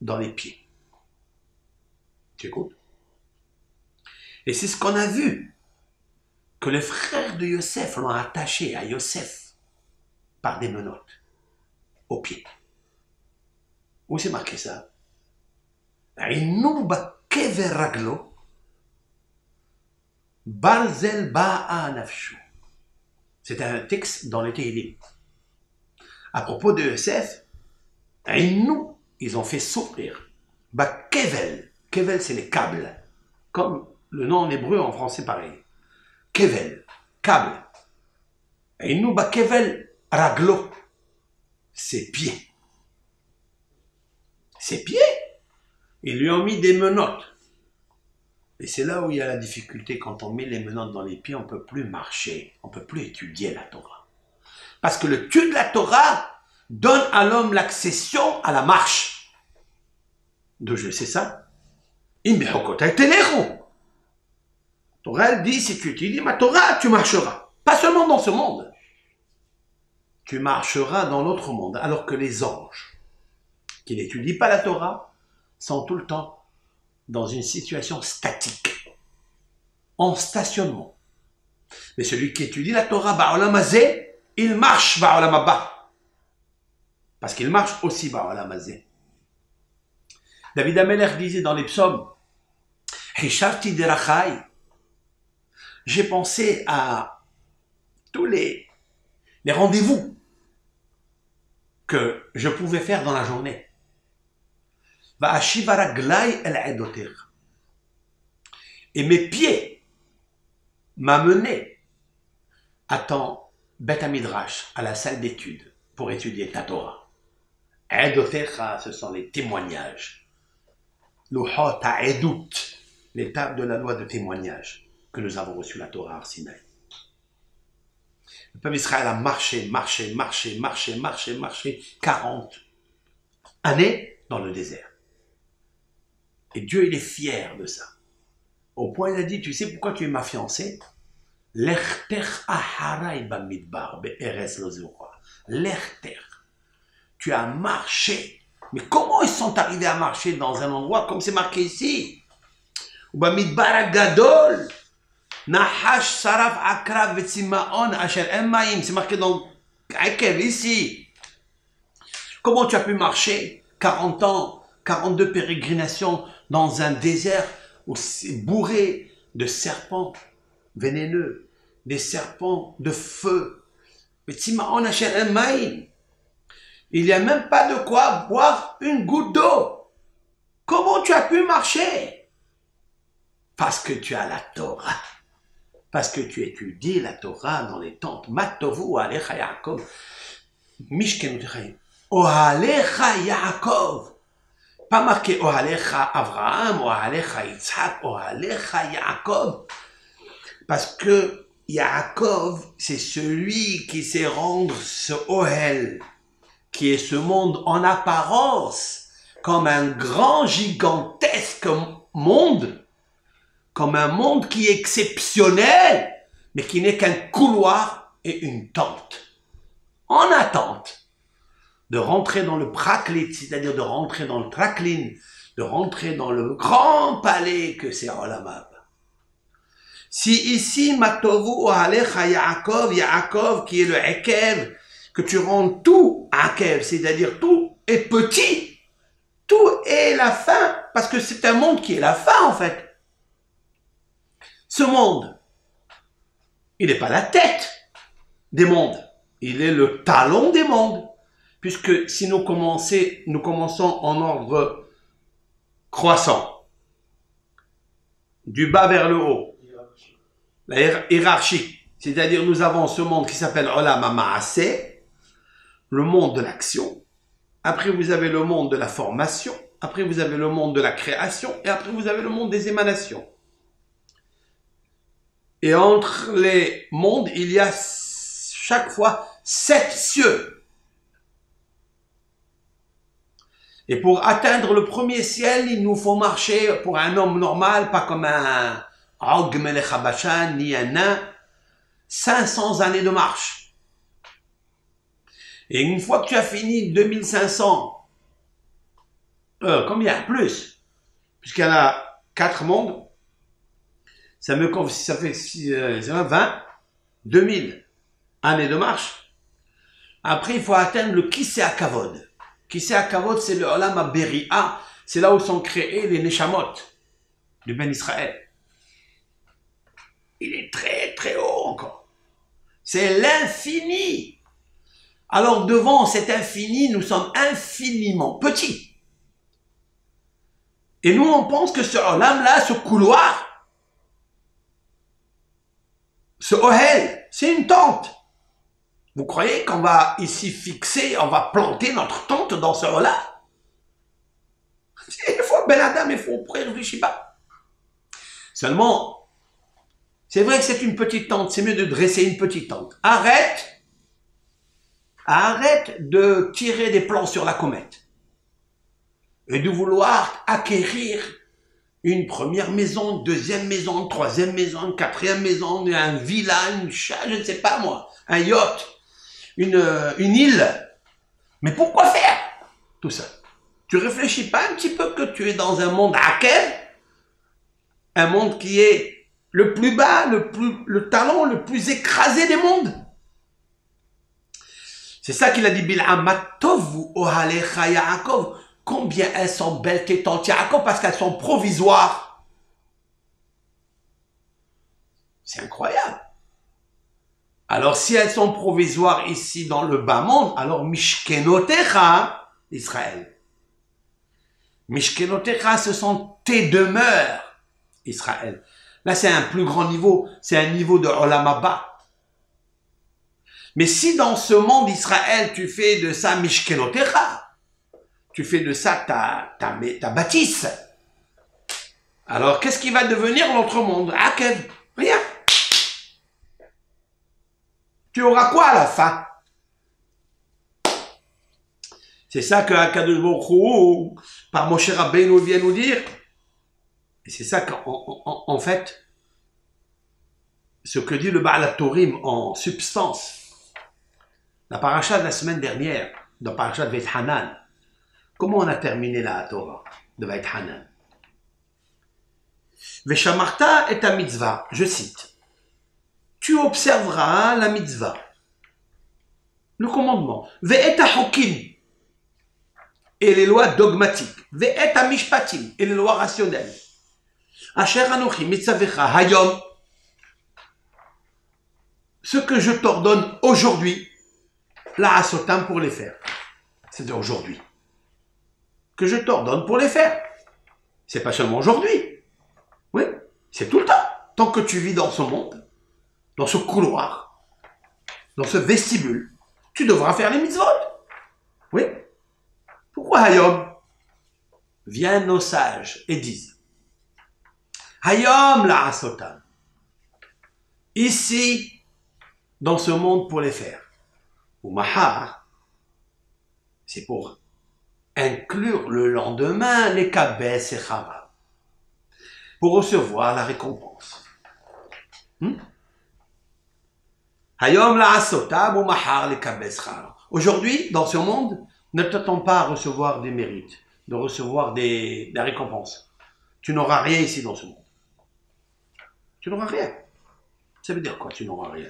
dans les pieds. Tu écoutes? Et c'est ce qu'on a vu, que les frères de Yosef l'ont attaché à Yosef par des menottes aux pieds. Où c'est marqué ça? Inouba. C'est un texte dans le Tehillim. À propos de Yosef, Inou, ils ont fait souffrir. Bah, Kevel. Kevel, c'est les câbles. Comme le nom en hébreu, en français, pareil. Kevel. Câble. Inou, bah, Kevel, raglo. Ses pieds. Ses pieds. Ils lui ont mis des menottes. Et c'est là où il y a la difficulté. Quand on met les menottes dans les pieds, on ne peut plus marcher. On ne peut plus étudier la Torah. Parce que le Dieu de la Torah donne à l'homme l'accession à la marche. D'où je sais ça? Torah, elle dit, si tu étudies ma Torah, tu marcheras. Pas seulement dans ce monde. Tu marcheras dans l'autre monde. Alors que les anges, qui n'étudient pas la Torah, sont tout le temps dans une situation statique, en stationnement. Mais celui qui étudie la Torah, Ba'olam Hazeh, il marche. Parce qu'il marche aussi Ba'olam Hazeh. David Ameller disait dans les psaumes, j'ai pensé à tous les, les rendez-vous que je pouvais faire dans la journée. Et mes pieds m'amenaient à ton Beth Midrash, à la salle d'études, pour étudier ta Torah. Edotecha, ce sont les témoignages. Luhot ha'edut, l'étape de la loi de témoignage que nous avons reçu la Torah à Sinaï. Le peuple Israël a marché, marché, marché, marché, marché, marché 40 années dans le désert. Et Dieu, il est fier de ça. Au point, il a dit, tu sais pourquoi tu es ma fiancée? Bamidbar. Tu as marché. Mais comment ils sont arrivés à marcher dans un endroit comme c'est marqué ici? Bamidbar gadol. Nahash saraf akrav vetzimaon asher emmaim. C'est marqué dans Akev ici. Comment tu as pu marcher 40 ans, 42 pérégrinations dans un désert bourré de serpents vénéneux, des serpents de feu. Vetzimaon asher emmaim. Il n'y a même pas de quoi boire une goutte d'eau. Comment tu as pu marcher? Parce que tu as la Torah. Parce que tu étudies la Torah dans les tentes. Matovu alecha Yaakov. Mishken Ohalecha Yaakov. Pas marqué Ohalecha Abraham, Ohalecha Yitzhak, Ohalecha Yaakov. Parce que Yaakov, c'est celui qui sait rendre ce Ohel, qui est ce monde en apparence, comme un grand, gigantesque monde, comme un monde qui est exceptionnel, mais qui n'est qu'un couloir et une tente. en attente de rentrer dans le praklit, c'est-à-dire de rentrer dans le traklin, de rentrer dans le grand palais que c'est Olamab. Si ici, Matovu Alecha Yaakov, Yaakov qui est le Ekev, que tu rends tout Akev, c'est-à-dire tout est petit, tout est la fin, parce que c'est un monde qui est la fin en fait. Ce monde, il n'est pas la tête des mondes, il est le talon des mondes. Puisque si nous, nous commençons en ordre croissant, du bas vers le haut, la hiérarchie, c'est-à-dire nous avons ce monde qui s'appelle Olam Ma'aseh, le monde de l'action, après vous avez le monde de la formation, après vous avez le monde de la création, et après vous avez le monde des émanations. Et entre les mondes, il y a chaque fois sept cieux. Et pour atteindre le premier ciel, il nous faut marcher pour un homme normal, pas comme un Og ni un nain, 500 années de marche. Et une fois que tu as fini 2500, euh, combien? Plus. Puisqu'il y en a quatre mondes, ça fait 20, 2000 années de marche. Après, il faut atteindre le Kisei Akavod. Kisei Akavod, c'est le Olam Beria. C'est là où sont créés les Neshamot du Ben Israël. Il est très très haut encore. C'est l'infini. Alors devant cet infini, nous sommes infiniment petits. Et nous, on pense que ce Olam-là, ce couloir, ce Ohel, c'est une tente. Vous croyez qu'on va ici fixer, on va planter notre tente dans ce là Il faut bel Adam, il faut réfléchir pas. Seulement, c'est vrai que c'est une petite tente, c'est mieux de dresser une petite tente. Arrête, arrête de tirer des plans sur la comète et de vouloir acquérir une première maison, deuxième maison, troisième maison, quatrième maison, un villa, une je ne sais pas moi, un yacht une, euh, une île. Mais pourquoi faire tout ça? Tu réfléchis pas un petit peu que tu es dans un monde quel Un monde qui est le plus bas, le plus, le talent le plus écrasé des mondes? C'est ça qu'il a dit Bil'am, Combien elles sont belles tes Yaakov parce qu'elles sont provisoires. C'est incroyable. Alors si elles sont provisoires ici dans le bas monde, alors Mishkenotecha, Israël. Mishkenotecha, ce sont tes demeures, Israël. Là, c'est un plus grand niveau, c'est un niveau de Olamaba. Mais si dans ce monde Israël, tu fais de ça Mishkenotecha, tu fais de ça ta, ta, ta bâtisse, alors qu'est-ce qui va devenir notre monde? Akev, rien. Tu auras quoi à la fin? C'est ça que Akadosh par Moshe Rabbeinu vient nous dire. C'est ça qu'en en, fait, ce que dit le Baal Torim en substance, la paracha de la semaine dernière, dans la paracha de Hanan, comment on a terminé la Torah de Veit Hanan? Veshamarta est un mitzvah, je cite. Tu observeras la mitzvah, le commandement, ve'eta hokim, et les lois dogmatiques, ve'eta mishpatim, et les lois rationnelles. Asher anochi mitzavecha hayom, ce que je t'ordonne aujourd'hui, la asotam pour les faire. C'est aujourd'hui. Je t'ordonne pour les faire. C'est pas seulement aujourd'hui. Oui, c'est tout le temps. Tant que tu vis dans ce monde, dans ce couloir, dans ce vestibule, tu devras faire les mitzvot. Oui. Pourquoi Hayom? Viennent nos sages et disent Hayom la asotam. Ici, dans ce monde pour les faire. Ou Mahar, c'est pour inclure le lendemain les kabès et chava. Pour recevoir la récompense. Hmm? Aujourd'hui, dans ce monde, ne t'attends pas à recevoir des mérites, de recevoir des, des récompenses. Tu n'auras rien ici dans ce monde. Tu n'auras rien. Ça veut dire quoi, tu n'auras rien?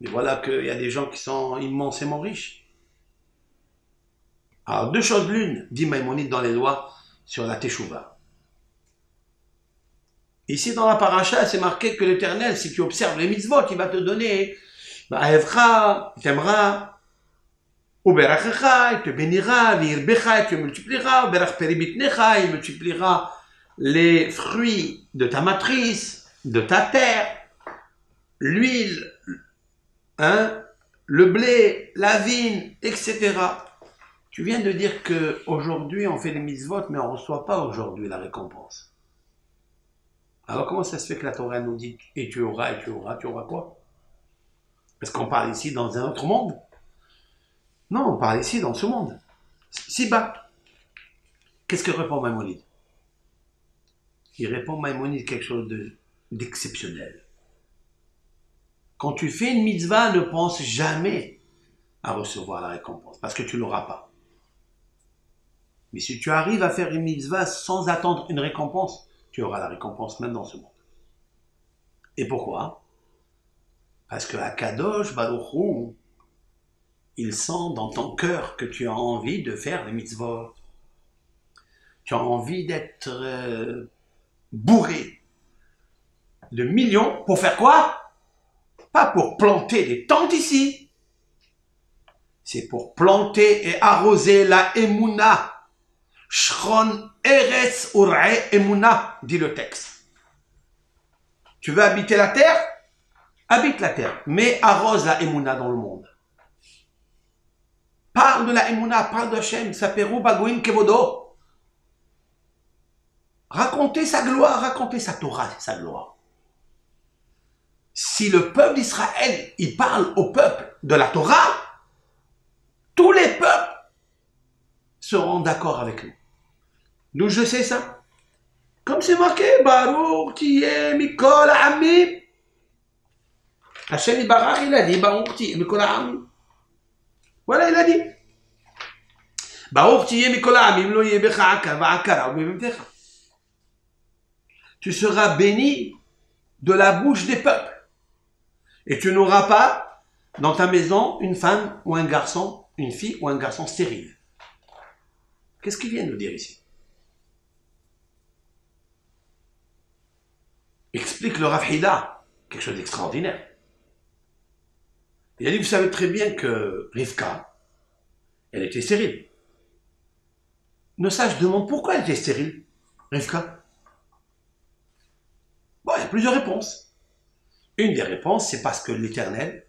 Mais voilà qu'il y a des gens qui sont immensément riches. Alors, deux choses l'une, dit Maïmonide dans les lois sur la Teshuvah. Ici, dans la paracha, c'est marqué que l'Éternel, si tu observes les mitzvot, il va te donner, bah, il t'aimera, ou il te bénira, il te multipliera, il multipliera les fruits de ta matrice, de ta terre, l'huile, hein, le blé, la vigne, etc. Tu viens de dire que aujourd'hui on fait des mitzvot, mais on ne reçoit pas aujourd'hui la récompense. Alors comment ça se fait que la Torah nous dit et tu auras, et tu auras, tu auras quoi? Est-ce qu'on parle ici dans un autre monde? Non, on parle ici dans ce monde. Si bas. Qu'est-ce que répond Maïmonide? Il répond Maïmonide quelque chose d'exceptionnel. Quand tu fais une mitzvah, ne pense jamais à recevoir la récompense, parce que tu l'auras pas. Mais si tu arrives à faire une mitzvah sans attendre une récompense, tu auras la récompense même dans ce monde. Et pourquoi? Parce que à Kadosh Baruch il sent dans ton cœur que tu as envie de faire les mitzvot. Tu as envie d'être euh, bourré de millions pour faire quoi? Pas pour planter des tentes ici. C'est pour planter et arroser la Emouna. Shron Eretz Ure Emouna, dit le texte. Tu veux habiter la terre? Habite la terre, mais arrose la Emouna dans le monde. Parle de la Emouna, parle de Hachem, Saperu Bagouin Kevodo. Racontez sa gloire, racontez sa Torah, sa gloire si le peuple d'Israël, il parle au peuple de la Torah, tous les peuples seront d'accord avec nous. D'où je sais ça Comme c'est marqué, Baruch Tiyeh Mikol Amim. Hachem il a dit, Baruch Tiyeh Mikol Amim. Voilà, il a dit. Baruch Tiyeh Mikol lo akara, Tu seras béni de la bouche des peuples. Et tu n'auras pas dans ta maison une femme ou un garçon, une fille ou un garçon stérile. Qu'est-ce qu'il vient nous dire ici? Explique le Rafhida, quelque chose d'extraordinaire. Il a dit, vous savez très bien que Rivka, elle était stérile. Nos sages demandent pourquoi elle était stérile, Rivka. Bon, il y a plusieurs réponses. Une des réponses, c'est parce que l'Éternel,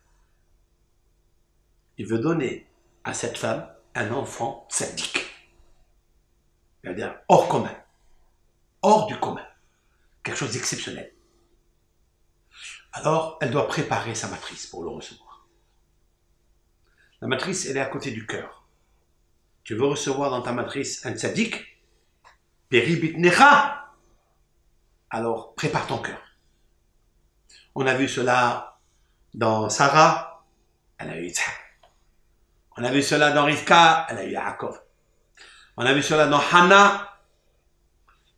il veut donner à cette femme un enfant sadique. Hors commun. Hors du commun. Quelque chose d'exceptionnel. Alors, elle doit préparer sa matrice pour le recevoir. La matrice, elle est à côté du cœur. Tu veux recevoir dans ta matrice un sadique, Peribit Necha, alors prépare ton cœur. On a vu cela dans Sarah, elle a eu On a vu cela dans Rivka, elle a eu Yaakov. On a vu cela dans Hannah.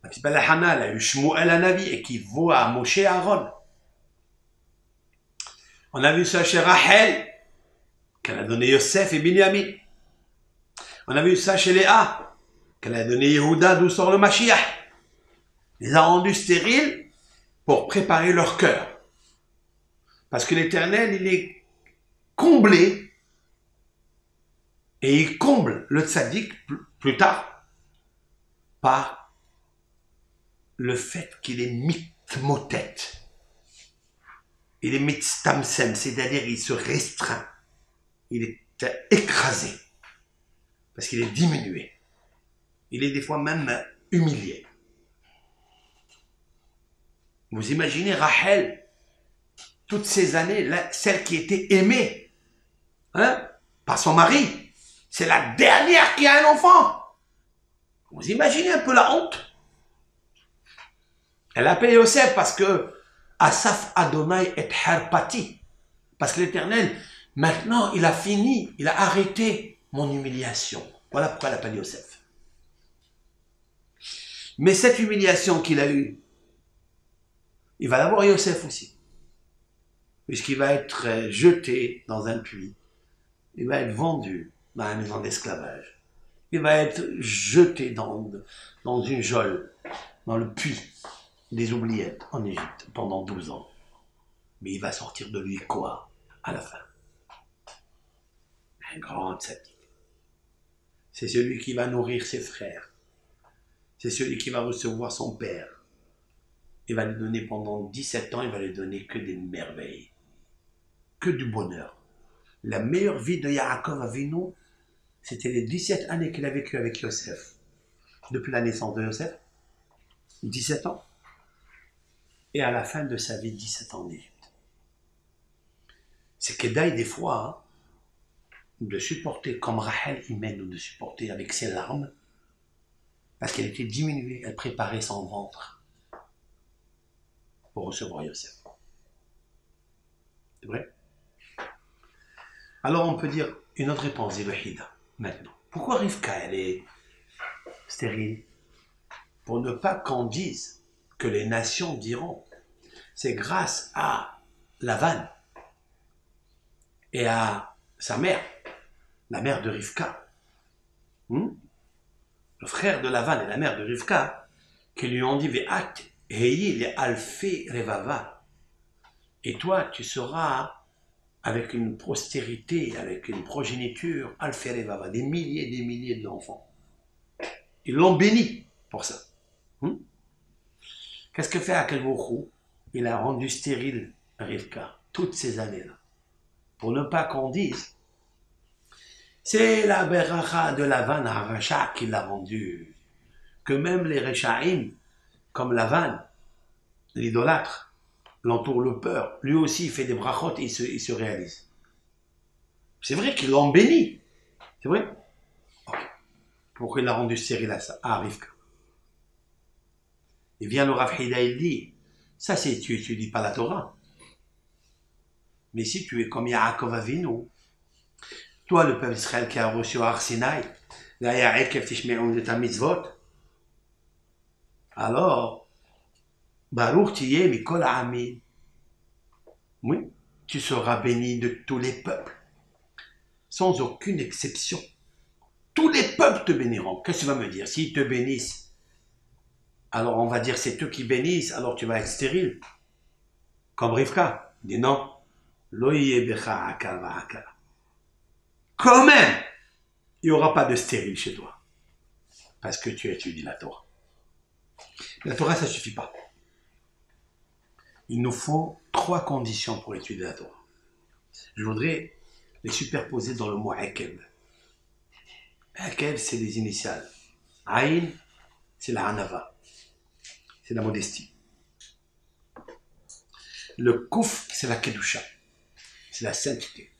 La petite belle Hannah, elle a eu Shmuel Navi et qui vaut à Moshe Aaron. On a vu ça chez Rachel, qu'elle a donné Yosef et Binyamin. On a vu ça chez Léa, qu'elle a donné Yehuda d'où sort le Mashiach. Les a rendus stériles pour préparer leur cœur. Parce que l'éternel, il est comblé et il comble le tzaddik plus tard par le fait qu'il est mitmotet. Il est mitstamsem, c'est-à-dire il se restreint. Il est écrasé. Parce qu'il est diminué. Il est des fois même humilié. Vous imaginez Rachel, toutes ces années, celle qui était aimée hein, par son mari, c'est la dernière qui a un enfant. Vous imaginez un peu la honte? Elle a payé Yosef parce que Asaf Adonai est herpati. Parce que l'Éternel, maintenant, il a fini, il a arrêté mon humiliation. Voilà pourquoi dit Yosef. Mais cette humiliation qu'il a eue, il va l'avoir Yosef aussi. Puisqu'il va être jeté dans un puits. Il va être vendu dans la maison d'esclavage. Il va être jeté dans, une geôle, dans le puits des oubliettes en Égypte pendant 12 ans. Mais il va sortir de lui quoi à la fin? Un grand sadique. C'est celui qui va nourrir ses frères. C'est celui qui va recevoir son père. Il va lui donner pendant 17 ans, il va lui donner que des merveilles, que du bonheur. La meilleure vie de Yaakov Avinu, c'était les 17 années qu'il a vécu avec Yosef. Depuis la naissance de Yosef, 17 ans. Et à la fin de sa vie, 17 ans en Égypte. C'est Kedaï des fois hein, de supporter comme Rachel Imen ou de supporter avec ses larmes parce qu'elle était diminuée, elle préparait son ventre pour recevoir Yosef. C'est vrai? Alors on peut dire une autre réponse, Hida, Pourquoi Rivka, elle est stérile? Pour ne pas qu'on dise que les nations diront, c'est grâce à Lavan et à sa mère, la mère de Rivka, hmm? le frère de Lavan et la mère de Rivka, qui lui ont dit Ve'at revava. Et toi, tu seras avec une postérité, avec une progéniture, alfé revava, des milliers et des milliers d'enfants. Ils l'ont béni pour ça. Hmm? Qu'est-ce que fait Akelvouchou Il a rendu stérile Rivka toutes ces années-là. Pour ne pas qu'on dise c'est la beracha de Lavan Haracha qui l'a rendu. Que même les Rechaim, comme Lavan, l'idolâtre, l'entoure le peur, lui aussi il fait des brachot et il se, réalise. C'est vrai l'ont béni. C'est vrai. Pourquoi il l'a rendu stérile à, ça, Rivka. Et vient le Rav Hida, il dit, ça c'est tu étudies pas la Torah. Mais si tu es comme Yaakov Avinu, toi, le peuple d'Israël qui a reçu Arsinaï, de ta mitzvot, alors, Baruch Tiyeh Mikol Amin. Oui, tu seras béni de tous les peuples, sans aucune exception. Tous les peuples te béniront. Qu'est-ce que tu vas me dire? S'ils te bénissent, alors on va dire c'est eux qui bénissent, alors tu vas être stérile. Comme Rivka. dit non. Quand même, il n'y aura pas de stérile chez toi. Parce que tu étudies la Torah. La Torah, ça ne suffit pas. Il nous faut trois conditions pour étudier la Torah. Je voudrais les superposer dans le mot Akev. Akev, c'est les initiales. Aïn, c'est la Hanava. C'est la modestie. Le Kouf, c'est la Kedusha. C'est la sainteté.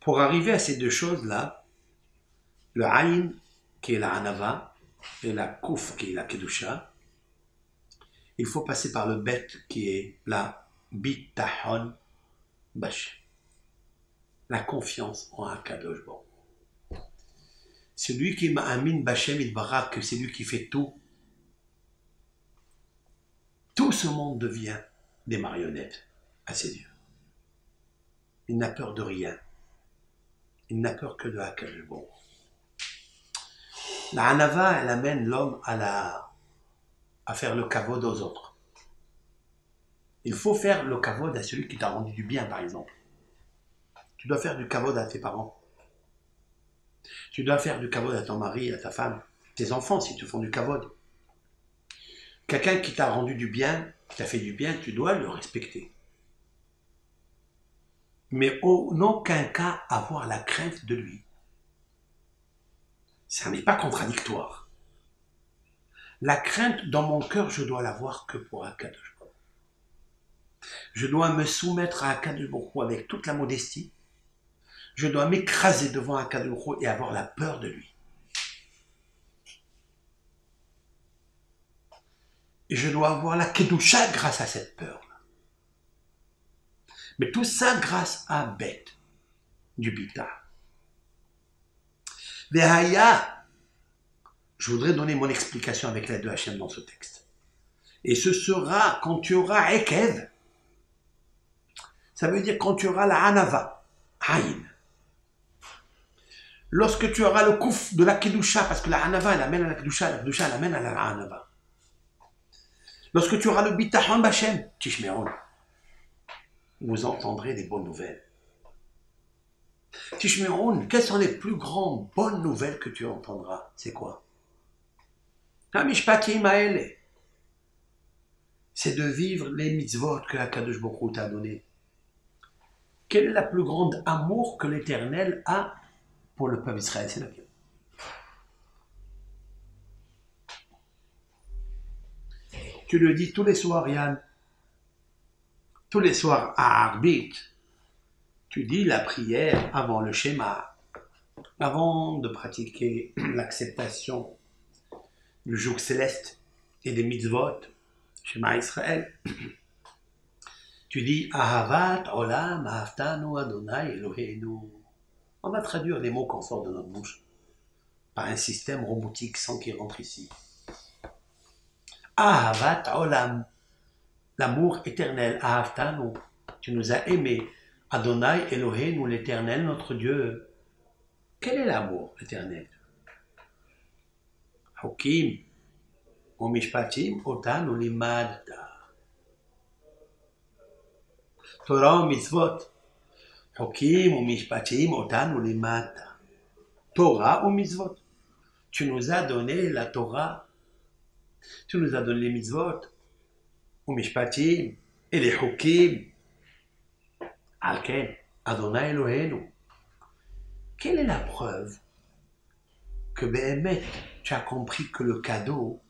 Pour arriver à ces deux choses-là, le Aïn, qui est la Hanava, et la Kouf, qui est la Kedusha, il faut passer par le Bet, qui est la Bitahon Bash. La confiance en Akadosh Celui qui m'a amin Bachem il que c'est lui qui fait tout. Tout ce monde devient des marionnettes à ses yeux. Il n'a peur de rien. Il n'a peur que de Bon. La Hanava, elle amène l'homme à, la, à faire le kavod aux autres. Il faut faire le kavod à celui qui t'a rendu du bien, par exemple. Tu dois faire du kavod à tes parents. Tu dois faire du kavod à ton mari, à ta femme, tes enfants si tu font du kavod. Quelqu'un qui t'a rendu du bien, qui t'a fait du bien, tu dois le respecter mais en aucun cas avoir la crainte de lui. Ça n'est pas contradictoire. La crainte dans mon cœur, je dois l'avoir que pour Akadosh Je dois me soumettre à Akadosh avec toute la modestie. Je dois m'écraser devant Akadosh et avoir la peur de lui. Et je dois avoir la Kedusha grâce à cette peur. Mais tout ça grâce à Beth, du Bita. Je voudrais donner mon explication avec l'aide de Hachem dans ce texte. Et ce sera quand tu auras Ekev. Ça veut dire quand tu auras la Hanava, Aïn. Lorsque tu auras le kouf de la Kedusha, parce que la Hanava, elle amène à la Kedusha, la Kedusha, elle amène à la Hanava. Lorsque tu auras le Bitachon Bachem, Tishmeron, vous entendrez des bonnes nouvelles. Tishmeron, quelles sont les plus grandes bonnes nouvelles que tu entendras? C'est quoi? C'est de vivre les mitzvot que la Kadosh Baruch t'a donné. Quel est le plus grand amour que l'Éternel a pour le peuple d'Israël? C'est la Bible. Tu le dis tous les soirs, Yann. Tous les soirs à Arbit, tu dis la prière avant le schéma, avant de pratiquer l'acceptation du jour céleste et des mitzvot, schéma Israël. Tu dis Ahavat Olam Ahaftanu Adonai Eloheinu. On va traduire les mots qu'on sort de notre bouche par un système robotique sans qu'il rentre ici. Ahavat Olam, l'amour éternel, Ahavtanu, tu nous as aimés. Adonai Eloheinu, l'éternel, notre Dieu. Quel est l'amour éternel? Hokim, Omishpatim, Otanu Limadta. Torah mitzvot. Hokim Omishpatim, Otanu Limata. Torah ou mitzvot. Tu nous as donné la Torah tu nous as donné les mitzvot, ou mishpatim, et les hukim. Alken, Adonai Elohenu. Quelle est la preuve que Behemet, tu as compris que le cadeau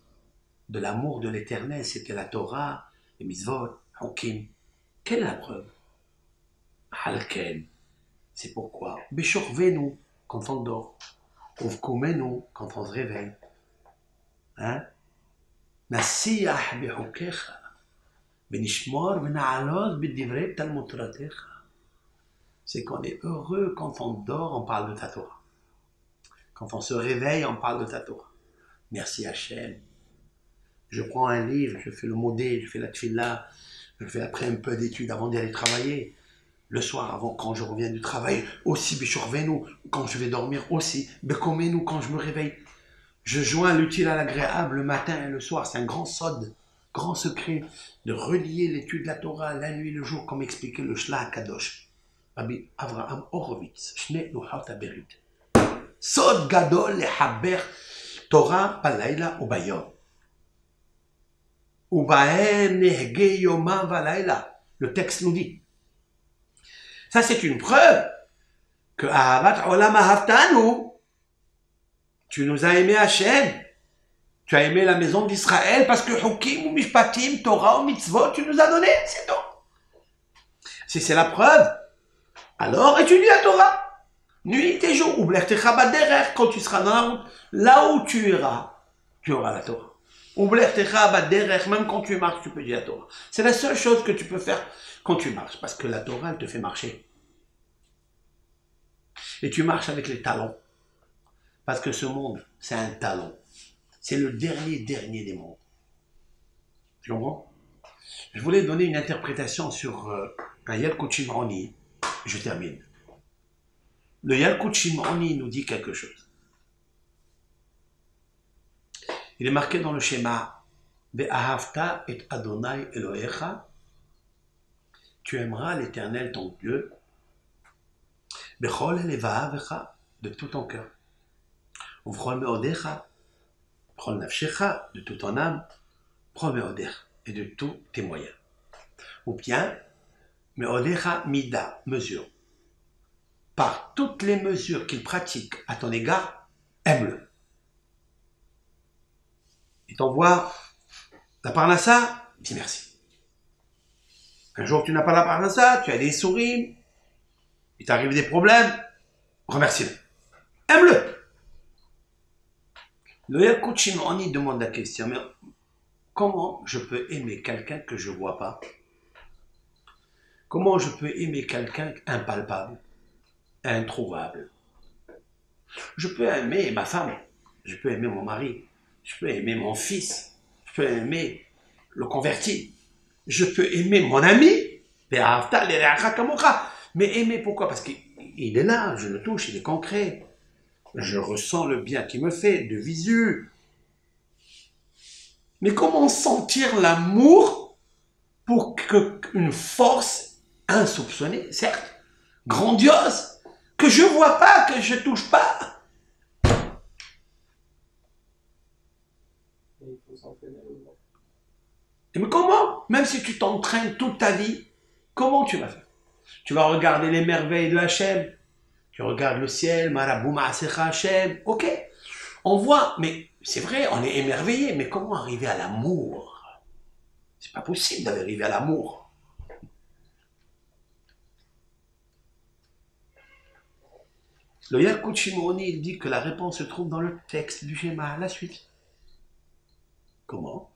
de l'amour de l'éternel, c'était la Torah, les mitzvot, hukim. Quelle est la preuve? Alken. C'est pourquoi. Beshorvenu, quand on dort. Uvkumenu, quand on se réveille. Hein? C'est qu'on est heureux quand on dort, on parle de ta Torah. Quand on se réveille, on parle de ta Torah. Merci Hachem. Je prends un livre, je fais le modé, je fais la tfila, je fais après un peu d'études avant d'aller travailler. Le soir, avant, quand je reviens du travail, aussi, nous quand je vais dormir aussi, nous quand je me réveille. Je joins l'utile à l'agréable le matin et le soir. C'est un grand sod, grand secret de relier l'étude de la Torah la nuit et le jour, comme expliquait le Shla Kadosh. Rabbi Avraham Horowitz, Shne Luhat Aberit. Sod gadol lehaber Torah balayla ubayom. Le texte nous dit. Ça, c'est une preuve que Ahavat Olam Ahavtanu, tu nous as aimé Hachem. Tu as aimé la maison d'Israël parce que Hukim ou Mishpatim, Torah Mitzvot, tu nous as donné, c'est tout. Si c'est la preuve, alors étudie la Torah. Nuit et jour, ou quand tu seras dans la route, là où tu iras, tu auras la Torah. Même quand tu marches, tu peux dire la Torah. C'est la seule chose que tu peux faire quand tu marches, parce que la Torah, elle te fait marcher. Et tu marches avec les talons. Parce que ce monde, c'est un talon. C'est le dernier, dernier des mondes. Tu comprends? Je voulais donner une interprétation sur euh, Yalkut Je termine. Le Yalkut nous dit quelque chose. Il est marqué dans le schéma Ve'ahavta et Adonai Elohecha. Tu aimeras l'éternel ton Dieu. Bechol de tout ton cœur Ouvre Meodecha, prends nafshecha de toute ton âme, prends Meodecha et de tous tes moyens. Ou bien, Meodecha mida, mesure. Par toutes les mesures qu'il pratique à ton égard, aime-le. Il t'envoie la parnassa, dis merci. Un jour tu n'as pas la parnassa, tu as des souris, il t'arrive des problèmes, remercie-le. Aime-le. Le Yakut Shimoni demande la question, mais comment je peux aimer quelqu'un que je ne vois pas? Comment je peux aimer quelqu'un impalpable, introuvable Je peux aimer ma femme, je peux aimer mon mari, je peux aimer mon fils, je peux aimer le converti, je peux aimer mon ami, mais aimer pourquoi? Parce qu'il est là, je le touche, il est concret. Je ressens le bien qu'il me fait, de visu. Mais comment sentir l'amour pour qu'une force insoupçonnée, certes, grandiose, que je vois pas, que je touche pas, Mais comment? Même si tu t'entraînes toute ta vie, comment tu vas faire? Tu vas regarder les merveilles de Hachem. Tu regardes le ciel, Marabou Ma'asecha Hachem. Ok. On voit, mais c'est vrai, on est émerveillé, mais comment arriver à l'amour? C'est pas possible d'arriver à l'amour. Le Yerkut Shimoni, il dit que la réponse se trouve dans le texte du schéma. La suite. Comment?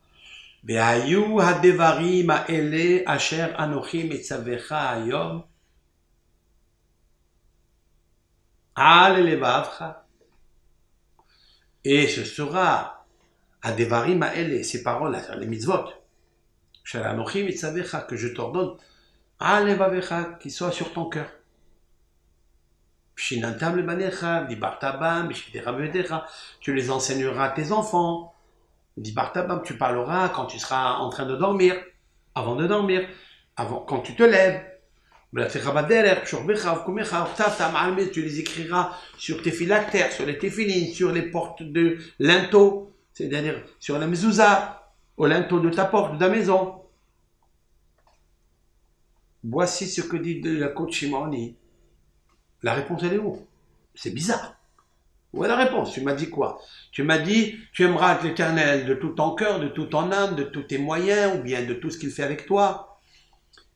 Et ce sera à Devarim Aele, ces paroles, les mitzvot, que je t'ordonne, qui soit sur ton cœur tu les enseigneras à tes enfants. Tu parleras quand tu seras en train de dormir, avant de dormir, avant, quand tu te lèves. Tu les écriras sur tes phylactères, sur les téphilines, sur les portes de linteau, c'est-à-dire sur la mezouza, au linteau de ta porte, de ta maison. Voici ce que dit la coach Shimoni. La réponse, elle est où? C'est bizarre. Où est la réponse? Tu m'as dit quoi? Tu m'as dit, tu aimeras l'Éternel de tout ton cœur, de tout ton âme, de tous tes moyens, ou bien de tout ce qu'il fait avec toi.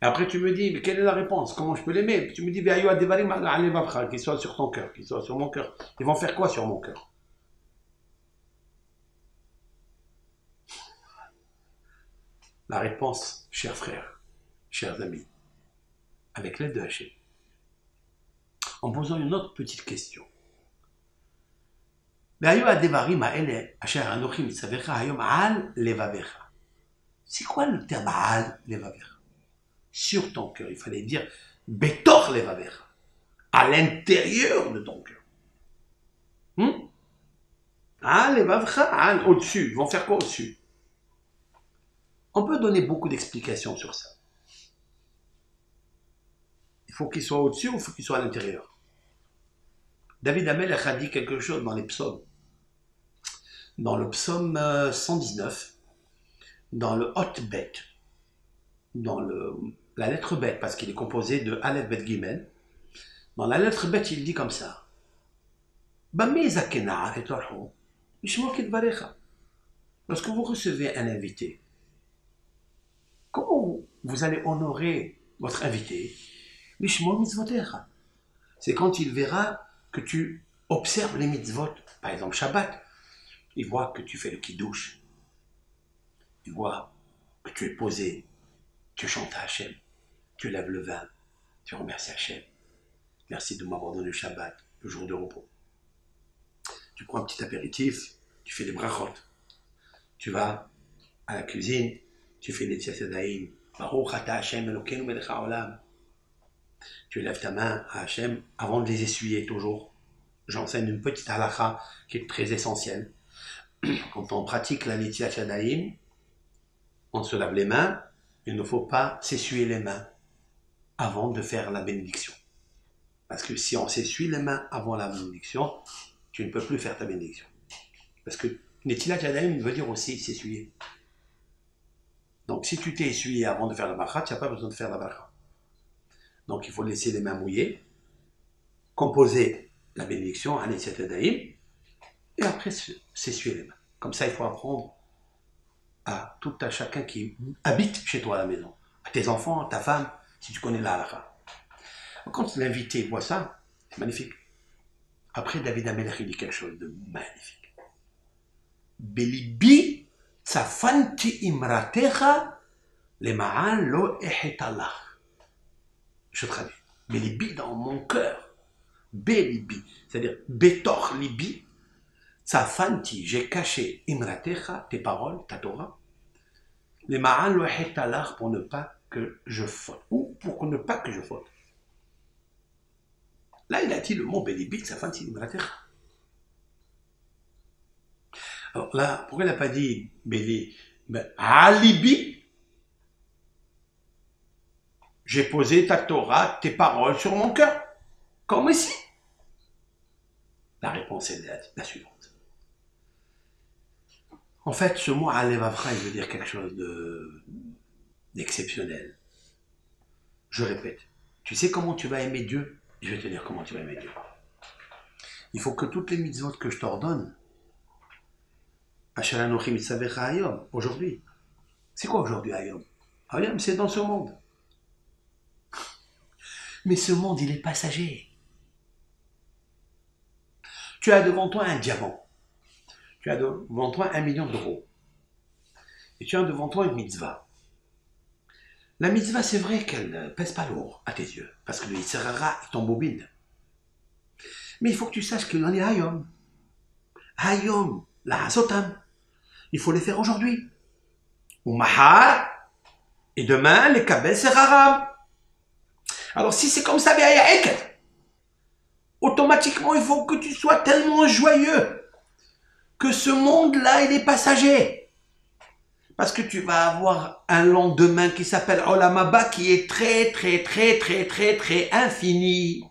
Et après, tu me dis, mais quelle est la réponse? Comment je peux l'aimer? Tu me dis, qu'il soit sur ton cœur, qu'il soit sur mon cœur. Ils vont faire quoi sur mon cœur? La réponse, chers frères, chers amis, avec l'aide de Hachem, en posant une autre petite question. C'est quoi le terme al levavecha Sur ton cœur, il fallait dire betor levavecha, à l'intérieur de ton cœur. Hmm? Al levavecha, al au-dessus. Ils vont faire quoi au-dessus? On peut donner beaucoup d'explications sur ça. Il faut qu'il soit au-dessus ou il faut qu'il soit à l'intérieur? David Amel a dit quelque chose dans les psaumes dans le psaume 119, euh, dans le hot bet, dans le, la lettre bet, parce qu'il est composé de Aleph Bet Gimel. Dans la lettre bet, il dit comme ça. Lorsque vous recevez un invité, comment vous allez honorer votre invité? C'est quand il verra que tu observes les mitzvot, par exemple Shabbat, il voit que tu fais le qui-douche. Il voit que tu es posé. Tu chantes à Hachem. Tu lèves le vin. Tu remercies Hachem. Merci de m'avoir donné le Shabbat, le jour de repos. Tu prends un petit apéritif. Tu fais des brachot. Tu vas à la cuisine. Tu fais des tziasadaïm. Baruch ata Hachem Elokeinu melech haolam. Tu lèves ta main à Hachem avant de les essuyer toujours. J'enseigne une petite halakha qui est très essentielle quand on pratique la Nitya Shadaim, on se lave les mains, il ne faut pas s'essuyer les mains avant de faire la bénédiction. Parce que si on s'essuie les mains avant la bénédiction, tu ne peux plus faire ta bénédiction. Parce que Nitya Shadaim veut dire aussi s'essuyer. Donc si tu t'es essuyé avant de faire la bracha, tu n'as pas besoin de faire la bracha. Donc il faut laisser les mains mouillées, composer la bénédiction, et après s'essuyer les mains. Comme ça, il faut apprendre à tout à chacun qui habite chez toi à la maison, à tes enfants, à ta femme, si tu connais la. Quand l'invité voit ça, c'est magnifique. Après, David Amelech, il dit quelque chose de magnifique. Belibi tsafanti imratecha lo Je traduis. Belibi dans mon cœur. Belibi. C'est-à-dire, Betor libi. Safanti, j'ai caché imratecha, tes paroles, ta Torah. Les ma'an hetalach pour ne pas que je faute. Ou pour ne pas que je faute. Là, il a dit le mot Belibi, Safanti, imratecha. Alors là, pourquoi il n'a pas dit Béli ben, Alibi J'ai posé ta Torah, tes paroles sur mon cœur, comme ici. La réponse est la, suivante. En fait, ce mot Alevavra, il veut dire quelque chose de d'exceptionnel. Je répète, tu sais comment tu vas aimer Dieu? Je vais te dire comment tu vas aimer Dieu. Il faut que toutes les mitzvot que je t'ordonne, aujourd'hui. C'est quoi aujourd'hui Ayom Ayom, c'est dans ce monde. Mais ce monde, il est passager. Tu as devant toi un diamant. Tu as devant toi un million d'euros. Et tu as devant toi une mitzvah. La mitzvah, c'est vrai qu'elle ne pèse pas lourd à tes yeux, parce que le Yitzhara bobine. Mais il faut que tu saches qu'il en est Hayom. Hayom, la Hasotam. Il faut les faire aujourd'hui. Ou Mahar, et demain, les Kabel, c'est Raram. Alors si c'est comme ça, automatiquement, il faut que tu sois tellement joyeux que ce monde-là, il est passager. Parce que tu vas avoir un lendemain qui s'appelle Olamaba qui est très, très, très, très, très, très infini.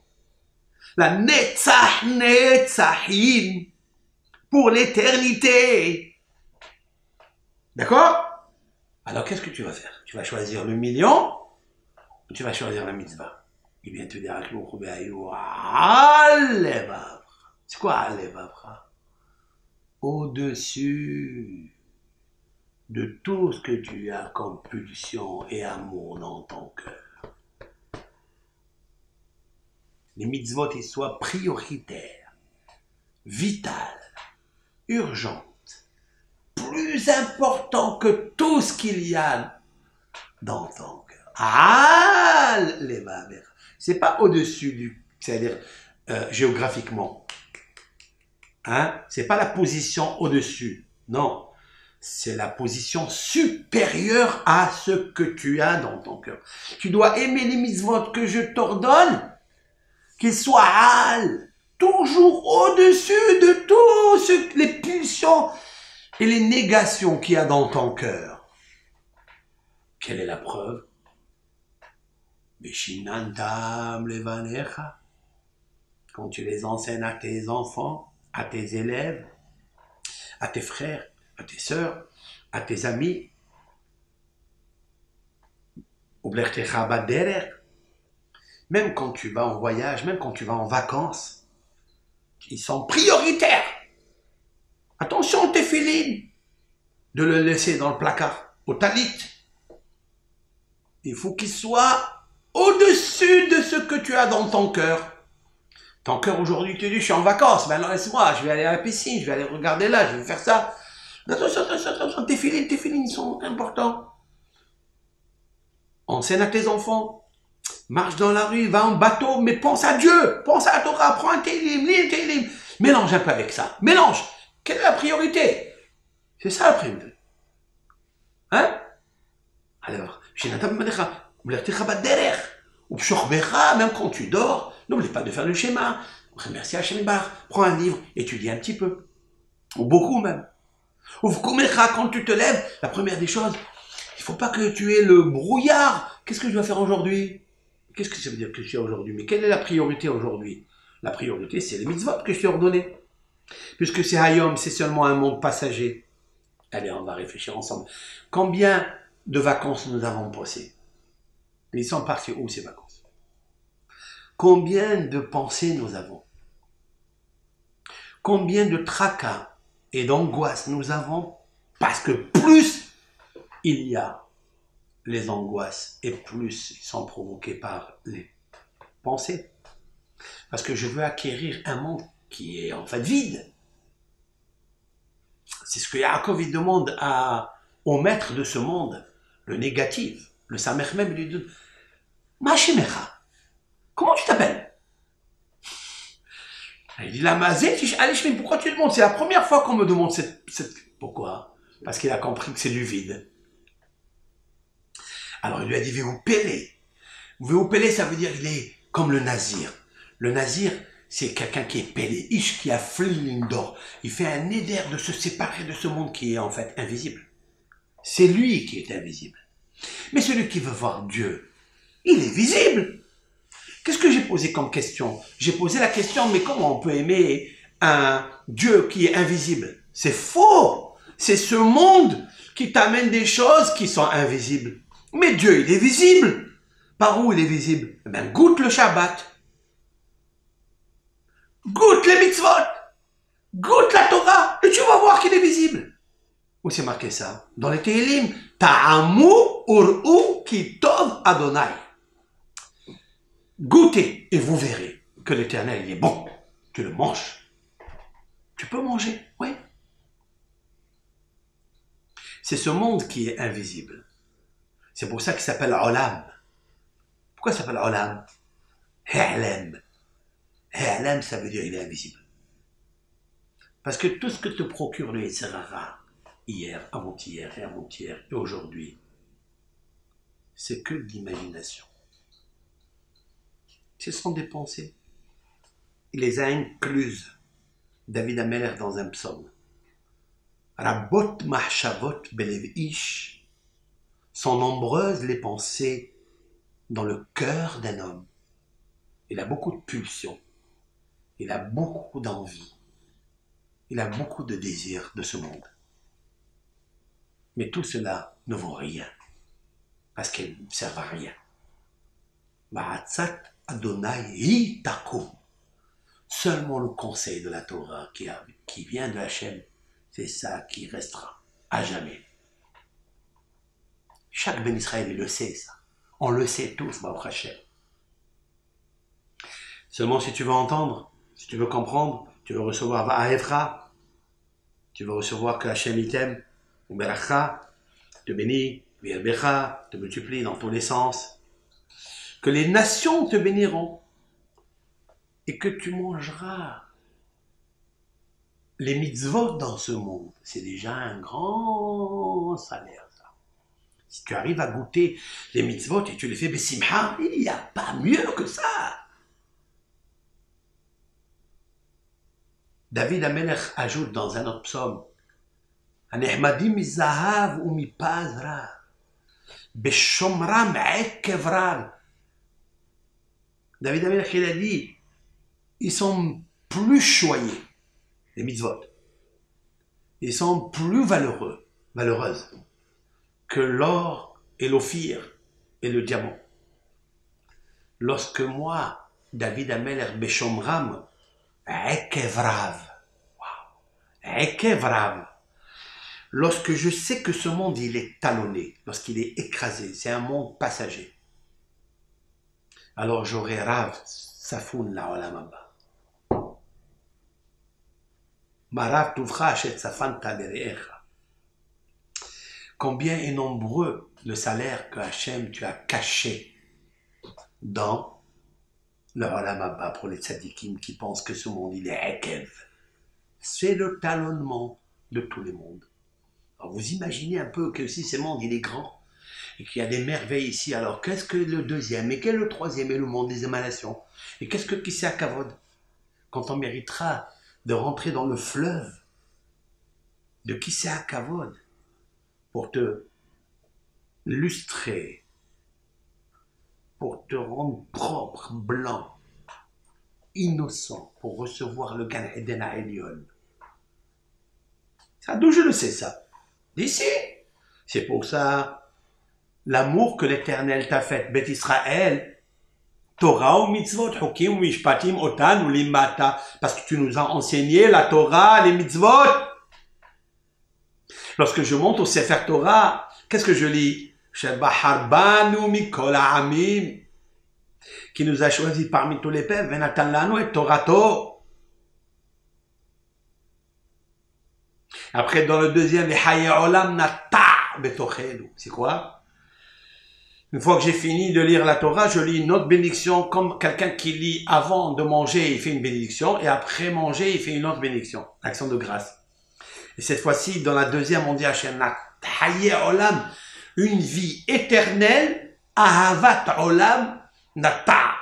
La Netzah Netzahim pour l'éternité. D'accord? Alors qu'est-ce que tu vas faire? Tu vas choisir le million tu vas choisir la mitzvah. Il vient te dire C'est quoi Alevavra Au-dessus de tout ce que tu as comme pulsion et amour dans ton cœur. Les mitzvot ils soient prioritaires, vitales, urgentes, plus importants que tout ce qu'il y a dans ton les C'est pas au-dessus du, c'est-à-dire euh, géographiquement. Hein? C'est pas la position au-dessus. Non c'est la position supérieure à ce que tu as dans ton cœur. Tu dois aimer les mitzvot que je t'ordonne, qu'ils soient hal, toujours au-dessus de tous les pulsions et les négations qu'il y a dans ton cœur. Quelle est la preuve? Quand tu les enseignes à tes enfants, à tes élèves, à tes frères, à tes sœurs, à tes amis. Même quand tu vas en voyage, même quand tu vas en vacances, ils sont prioritaires. Attention, tes filines, de le laisser dans le placard, au talit. Il faut qu'il soit au-dessus de ce que tu as dans ton cœur. Ton cœur aujourd'hui, tu dis, je suis en vacances, maintenant laisse-moi, je vais aller à la piscine, je vais aller regarder là, je vais faire ça. Attention, attention, attention, tes filines, tes filines sont importants. Enseigne à tes enfants. Marche dans la rue, va en bateau, mais pense à Dieu. Pense à Torah, prends un télim, lis un télim. Mélange un peu avec ça. Mélange. Quelle est la priorité? C'est ça la priorité. Hein? Alors, même quand tu dors, n'oublie pas de faire le schéma. Remercie Hachem Prends un livre, étudie un petit peu. Ou beaucoup même. Ou quand tu te lèves, la première des choses, il faut pas que tu aies le brouillard. Qu'est-ce que je dois faire aujourd'hui? Qu'est-ce que ça veut dire que je suis aujourd'hui? Mais quelle est la priorité aujourd'hui? La priorité, c'est les mitzvot que je t'ai ordonné. Puisque c'est Hayom, c'est seulement un monde passager. Allez, on va réfléchir ensemble. Combien de vacances nous avons passées? Ils sont partis où ces vacances Combien de pensées nous avons? Combien de tracas et d'angoisse nous avons? Parce que plus il y a les angoisses et plus ils sont provoqués par les pensées. Parce que je veux acquérir un monde qui est en fait vide. C'est ce que Yaakov demande à, au maître de ce monde, le négatif, le Samer même, lui dit Comment tu t'appelles? Il dit, la mazé, allez, pourquoi tu demandes C'est la première fois qu'on me demande cette... Pourquoi? Parce qu'il a compris que c'est du vide. Alors il lui a dit, vous péler. Vous péler, ça veut dire il est comme le nazir. Le nazir, c'est quelqu'un qui est pelé, ish qui a une d'or. Il fait un éder de se séparer de ce monde qui est en fait invisible. C'est lui qui est invisible. Mais celui qui veut voir Dieu, il est visible. Qu'est-ce que j'ai posé comme question? J'ai posé la question, mais comment on peut aimer un Dieu qui est invisible? C'est faux. C'est ce monde qui t'amène des choses qui sont invisibles. Mais Dieu, il est visible. Par où il est visible? Eh bien, goûte le Shabbat. Goûte les mitzvot. Goûte la Torah. Et tu vas voir qu'il est visible. Où c'est marqué ça? Dans les Tehillim. Ta'amu ur'u kitov Adonai. Goûtez et vous verrez que l'éternel est bon. Tu le manges. Tu peux manger, oui. C'est ce monde qui est invisible. C'est pour ça qu'il s'appelle Olam. Pourquoi il s'appelle Olam? Ha'lam. Ha'lam, ça veut dire il est invisible. Parce que tout ce que te procure le Yetzirara, hier, avant-hier et avant-hier et aujourd'hui, c'est que l'imagination. Ce sont des pensées. Il les a incluses. David Ameller dans un psaume. Rabot mahshavot ish sont nombreuses les pensées dans le cœur d'un homme. Il a beaucoup de pulsions. Il a beaucoup d'envie. Il a beaucoup de désirs de ce monde. Mais tout cela ne vaut rien. Parce qu'il ne sert à rien. Adonai Seulement le conseil de la Torah qui, vient de Hachem, c'est ça qui restera à jamais. Chaque Ben Israël, il le sait, ça. On le sait tous, ma Hachem. Seulement, si tu veux entendre, si tu veux comprendre, tu veux recevoir tu veux recevoir que Hachem t'aime, ou Beracha, te bénit, te multiplie dans tous les sens, que les nations te béniront, et que tu mangeras les mitzvot dans ce monde. C'est déjà un grand salaire. Si tu arrives à goûter les mitzvot et tu les fais besimha, il n'y a pas mieux que ça. David Amelech ajoute dans un autre psaume Anehmadim mizahav ou beshomram ekevral. David Amelech, il a dit ils sont plus choyés, les mitzvot. Ils sont plus valeureux, valeureuses que l'or et l'ophir et le diamant. Lorsque moi, David Ameler Beshomram, Ekevrav, Ekevrav, lorsque je sais que ce monde il est talonné, lorsqu'il est écrasé, c'est un monde passager, alors j'aurai Rav Safoun la olamaba. Marav Safan. Combien est nombreux le salaire que Hachem tu as caché dans le Olam pour les tzadikim qui pensent que ce monde il est Ekev. C'est le talonnement de tous les mondes. Alors vous imaginez un peu que si ce monde il est grand et qu'il y a des merveilles ici, alors qu'est-ce que le deuxième et quel le troisième et le monde des émanations Et qu'est-ce que qui à Kavod Quand on méritera de rentrer dans le fleuve de qui à Kavod pour te lustrer, pour te rendre propre, blanc, innocent, pour recevoir le Gan Eden Elion? D'où je le sais ça? C'est pour ça l'amour que l'Éternel t'a fait, Beth Israël, Torah ou mitzvot, Hokim ou Mishpatim, Otan ou Limata, parce que tu nous as enseigné la Torah, les mitzvot. Lorsque je monte au Sefer Torah, qu'est-ce que je lis? Qui nous a choisi parmi tous les peuples, et Torato. Après, dans le deuxième, c'est quoi? Une fois que j'ai fini de lire la Torah, je lis une autre bénédiction, comme quelqu'un qui lit avant de manger, il fait une bénédiction, et après manger, il fait une autre bénédiction, action de grâce. Et cette fois-ci, dans la deuxième, on dit une vie éternelle, Ahavat Olam, Nata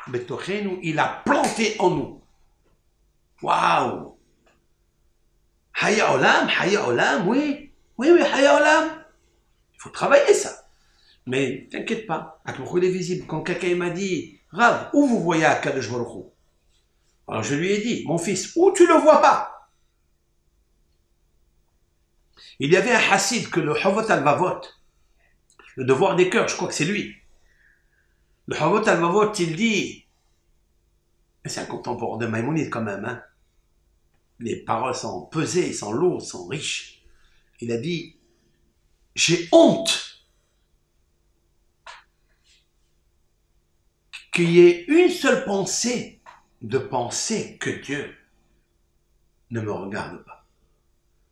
il a planté en nous. Waouh! Haya Olam, Haya Olam, oui, oui, oui, Haya Olam. Il faut travailler ça. Mais t'inquiète pas, Aklouchou est visible. Quand quelqu'un m'a dit, Rav, où vous voyez Akadosh Alors je lui ai dit, mon fils, où tu le vois pas? Il y avait un hassid que le Havot al-Vavot, le devoir des cœurs, je crois que c'est lui. Le Havot al-Vavot, il dit, c'est un contemporain de Maïmonide quand même, hein. Les paroles sont pesées, sont lourdes, sont riches. Il a dit, j'ai honte qu'il y ait une seule pensée de penser que Dieu ne me regarde pas,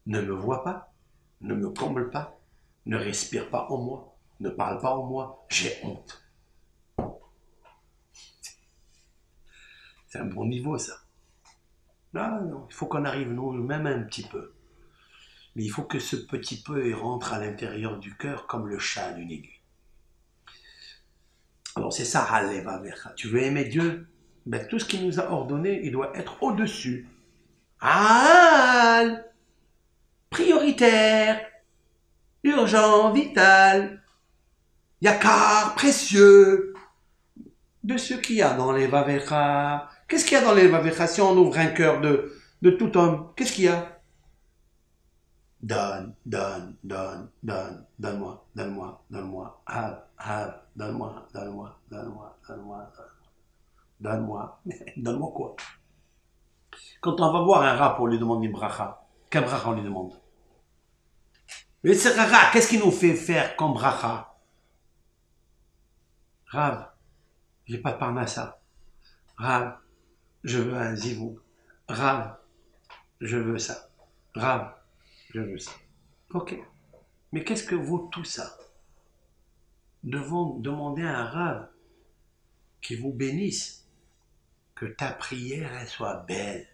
ne me voit pas, ne me comble pas, ne respire pas en moi, ne parle pas en moi, j'ai honte. C'est un bon niveau ça. Il faut qu'on arrive nous-mêmes un petit peu. Mais il faut que ce petit peu rentre à l'intérieur du cœur comme le chat d'une aiguille. Alors c'est ça, tu veux aimer Dieu? Ben, Tout ce qu'il nous a ordonné, il doit être au-dessus. Al prioritaire, urgent, vital, yakar, précieux, de ce qu'il y a dans les Vavecha. Qu'est-ce qu'il y a dans les Vavecha si on ouvre un cœur de, de tout homme. Qu'est-ce qu'il y a? Donne, donne, donne, donne, donne-moi, donne-moi, donne-moi, have, have, donne-moi, donne-moi, donne-moi, donne-moi, donne-moi, donne-moi quoi? Quand on va voir un rat pour lui demander une bracha, quel bracha on lui demande? Mais c'est qu'est-ce qu'il nous fait faire comme bracha? Rav, j'ai pas de parnassa. Rav, je veux un zivou. Rav, je veux ça. Rav, je veux ça. Ok. Mais qu'est-ce que vaut tout ça? Devons demander à un rave qui vous bénisse, que ta prière soit belle,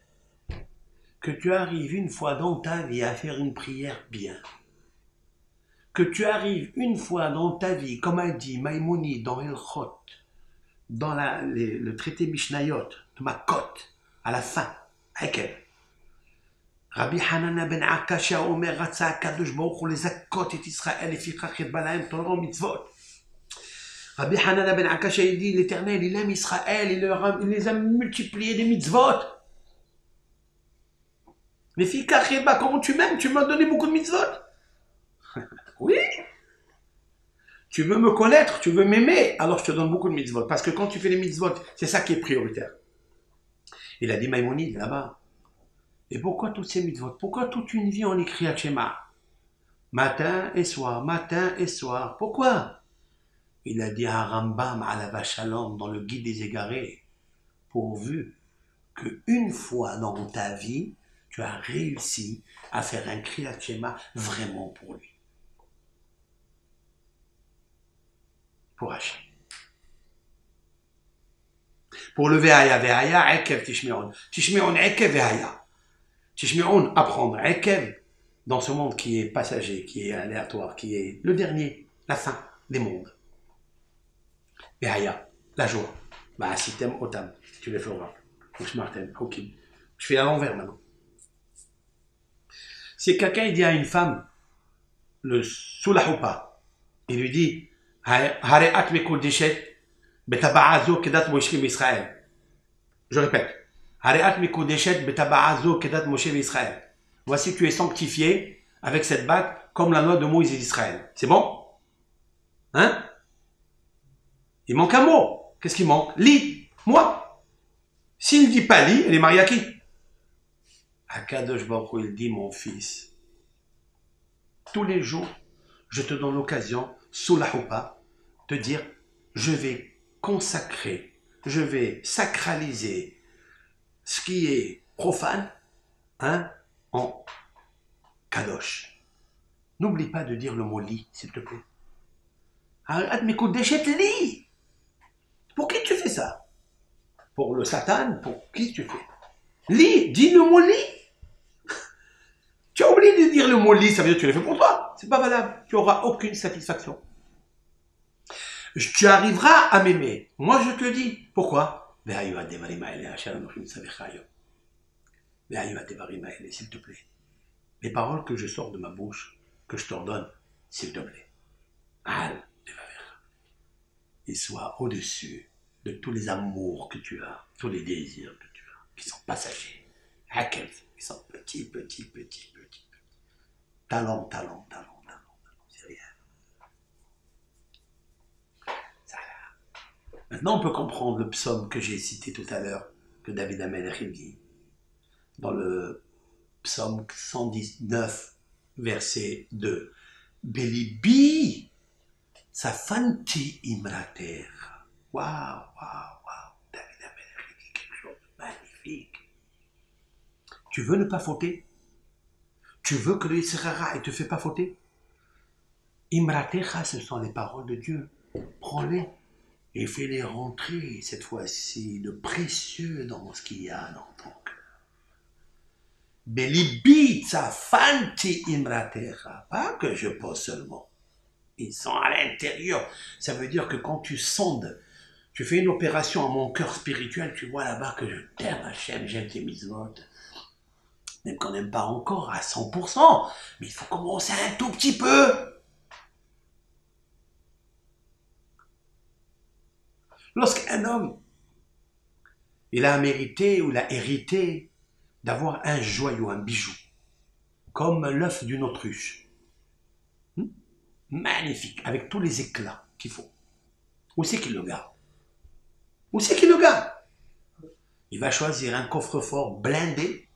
que tu arrives une fois dans ta vie à faire une prière bien, que tu arrives une fois dans ta vie, comme a dit Maïmouni dans El Chot, dans le traité Mishnayot, de ma cote, à la fin, avec elle. רבי חננה בן עקשיא אומר, רצה הקדוש ברוך הוא לזכות את ישראל, לפיכך ירבה להם תורה ומצוות. Rabbi Hanana ben Akasha, il dit, l'Éternel, il aime Israël, il, leur il les a multipliés des mitzvot. Mais Fika comment tu m'aimes Tu m'as donné beaucoup de mitzvot. oui. Tu veux me connaître, tu veux m'aimer, alors je te donne beaucoup de mitzvot. Parce que quand tu fais les mitzvot, c'est ça qui est prioritaire. Il a dit Maïmonide là-bas. Et pourquoi toutes ces mitzvot? Pourquoi toute une vie on écrit à Shema? Matin et soir, matin et soir. Pourquoi? Il a dit à Rambam, à la Vachalom, dans le guide des égarés, pourvu que une fois dans ta vie, tu as réussi à faire un Kriyat Shema vraiment pour lui. Pour Hachem. Pour le Ve'aya, Ve'aya, Ekev Tishmeon. Tishmeon, Ekev Ve'aya. on apprendre, Ekev, dans ce monde qui est passager, qui est aléatoire, qui est le dernier, la fin des mondes. Ve'aya, la joie. Bah, si t'aimes Otam, tu le feras. ok. Je fais à l'envers maintenant. Si quelqu'un dit à une femme, le Soulahupa, il lui dit, Hare'at mekul dishet, betaba'azo kedat moishkim Israël. Je répète. Voici tu es sanctifié avec cette bague comme la loi de Moïse d'Israël. C'est bon? Hein? Il manque un mot. Qu'est-ce qui manque? Li. Moi. S'il ne dit pas li, elle est mariée à qui? Akadosh Baruch il dit mon fils. Tous les jours, je te donne l'occasion, sous la de dire je vais consacrer, je vais sacraliser ce qui est profane hein, en kadosh. N'oublie pas de dire le mot lit, s'il te plaît. Arrête mes coups de lis. Pour qui tu fais ça? Pour le Satan Pour qui tu fais? Lis, dis le mot lis. Tu as oublié de dire le mot lit, ça veut dire que tu l'as fait pour toi. C'est pas valable. Tu auras aucune satisfaction. Tu arriveras à m'aimer. Moi, je te dis. Pourquoi? S'il te plaît. Les paroles que je sors de ma bouche, que je t'ordonne, s'il te plaît. Et sois au-dessus de tous les amours que tu as, tous les désirs que tu as, qui sont passagers. Qui sont petits, petits, petits, petits. Talent, talent, talent, talent, c'est rien. Maintenant, on peut comprendre le psaume que j'ai cité tout à l'heure, que David Amel dit, dans le psaume 119, verset 2. Belibi, safanti imrater. Waouh, waouh, waouh. David Amel dit quelque chose de magnifique. Tu veux ne pas fauter? Tu veux que le Yitzhara ne te fait pas fauter? Imratecha, ce sont les paroles de Dieu. Prends-les et fais-les rentrer, cette fois-ci, de précieux dans ce qu'il y a dans ton cœur. Fanti imratecha. Pas que je pose seulement. Ils sont à l'intérieur. Ça veut dire que quand tu sondes, tu fais une opération à mon cœur spirituel, tu vois là-bas que je t'aime, Hachem, j'aime tes mitzvot même qu'on n'aime pas encore à 100%, mais il faut commencer un tout petit peu. Lorsqu'un homme, il a mérité ou l'a hérité d'avoir un joyau, un bijou, comme l'œuf d'une autruche, hmm? magnifique, avec tous les éclats qu'il faut. Où c'est qu'il le garde? Où c'est qu'il le garde? Il va choisir un coffre-fort blindé.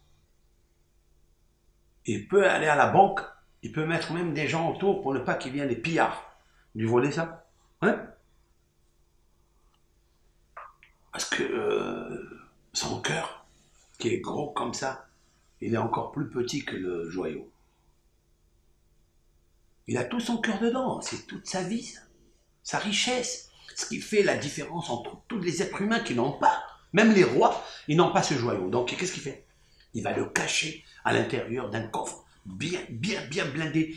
Il peut aller à la banque, il peut mettre même des gens autour pour ne pas qu'il vienne des pillards. Lui voler ça? Hein? Parce que euh, son cœur, qui est gros comme ça, il est encore plus petit que le joyau. Il a tout son cœur dedans, c'est toute sa vie, sa richesse. Ce qui fait la différence entre tous les êtres humains qui n'ont pas, même les rois, ils n'ont pas ce joyau. Donc qu'est-ce qu'il fait? Il va le cacher à l'intérieur d'un coffre bien, bien, bien blindé,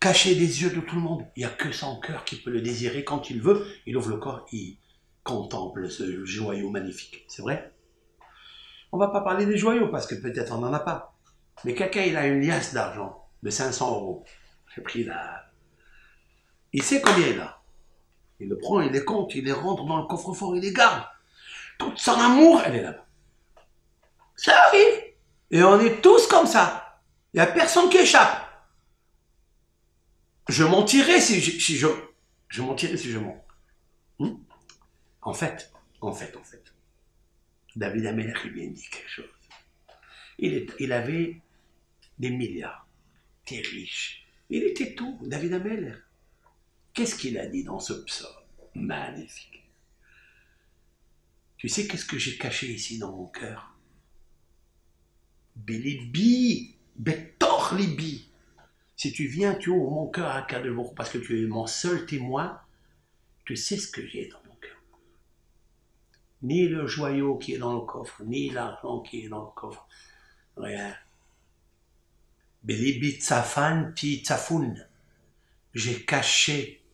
caché des yeux de tout le monde. Il n'y a que son cœur qui peut le désirer quand il veut. Il ouvre le corps, il contemple ce joyau magnifique. C'est vrai? On va pas parler des joyaux parce que peut-être on n'en a pas. Mais quelqu'un, il a une liasse d'argent de 500 euros. J'ai pris là. Il sait combien il a. Il le prend, il les compte, il les rentre dans le coffre-fort, il les garde. Toute son amour, elle est là-bas. Ça arrive. Et on est tous comme ça. Il n'y a personne qui échappe. Je mentirais si je, je, je mentirais si je mens. Hmm? En fait, en fait, en fait, David Ameller, il vient dit quelque chose. Il, avait des milliards, il était riche. Il était tout, David Ameller. Qu'est-ce qu'il a dit dans ce psaume? Magnifique. Tu sais qu'est-ce que j'ai caché ici dans mon cœur? Bilibi, Betor Libi. Si tu viens, tu ouvres mon cœur à Kadelour parce que tu es mon seul témoin, tu sais ce que j'ai dans. Ni le joyau qui est dans le coffre, ni l'argent qui est dans le coffre. Rien. Belibi tsafanti tsafun. J'ai caché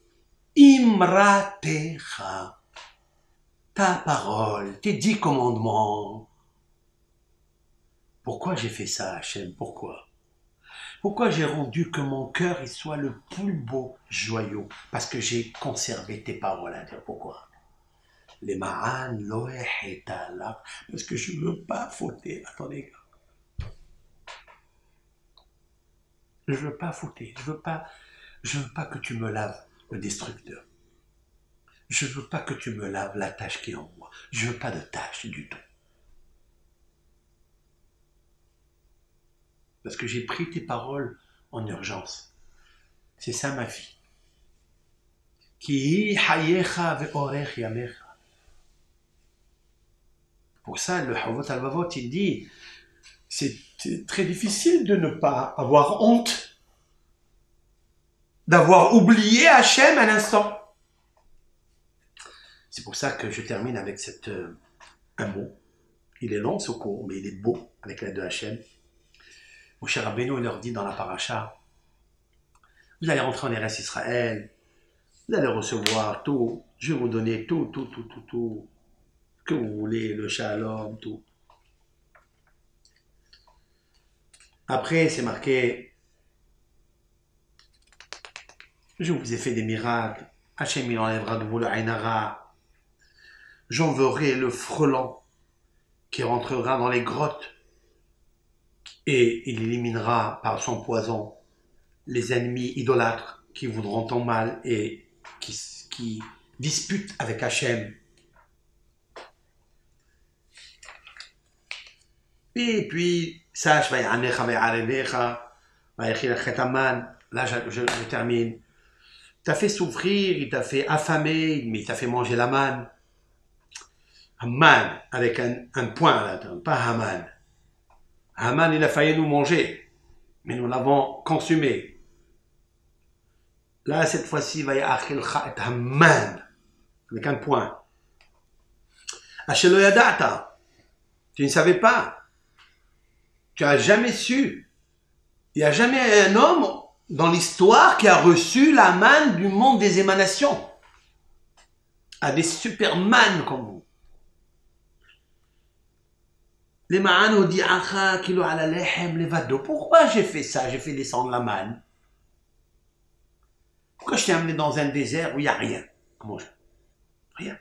imratecha. Ta parole, tes dix commandements pourquoi j'ai fait ça, Hachem? Pourquoi? Pourquoi j'ai rendu que mon cœur soit le plus beau joyau? Parce que j'ai conservé tes paroles. Pourquoi? Les Parce que je ne veux pas fauter Attendez, Je ne veux pas fauter. Je veux pas, veux pas que tu me laves le destructeur. Je ne veux pas que tu me laves la tâche qui est en moi. Je veux pas de tâche du tout. parce que j'ai pris tes paroles en urgence. C'est ça ma vie. Pour ça, le Havot al il dit, c'est très difficile de ne pas avoir honte, d'avoir oublié Hachem un instant. C'est pour ça que je termine avec cette, euh, un mot. Il est long ce cours, mais il est beau avec l'aide de Hachem. Mon cher Rabbeinu, il leur dit dans la paracha, vous allez rentrer en RS Israël, vous allez recevoir tout, je vais vous donner tout, tout, tout, tout, tout, vous voulez, le shalom, tout. Après, c'est marqué, je vous ai fait des miracles, Hachem il enlèvera de vous le Ainara, j'enverrai le frelon qui rentrera dans les grottes et il éliminera par son poison les ennemis idolâtres qui voudront ton mal et qui, qui disputent avec Hachem. Et puis, sache, là je, je, je termine, t'a fait souffrir, il t'a fait affamer, mais il t'a fait manger la manne. Haman, avec un, point là, pas Haman. Haman, il a failli nous manger, mais nous l'avons consumé. Là, cette fois-ci, va y avoir Haman, avec un point. Tu ne savais pas. Tu as jamais su. Il n'y a jamais un homme dans l'histoire qui a reçu la manne du monde des émanations. À des superman comme vous. Les ma'an dit kilo ala lehem levado. Pourquoi j'ai fait ça? J'ai fait descendre la manne. Pourquoi je t'ai amené dans un désert où il n'y a rien? Comment je... Rien.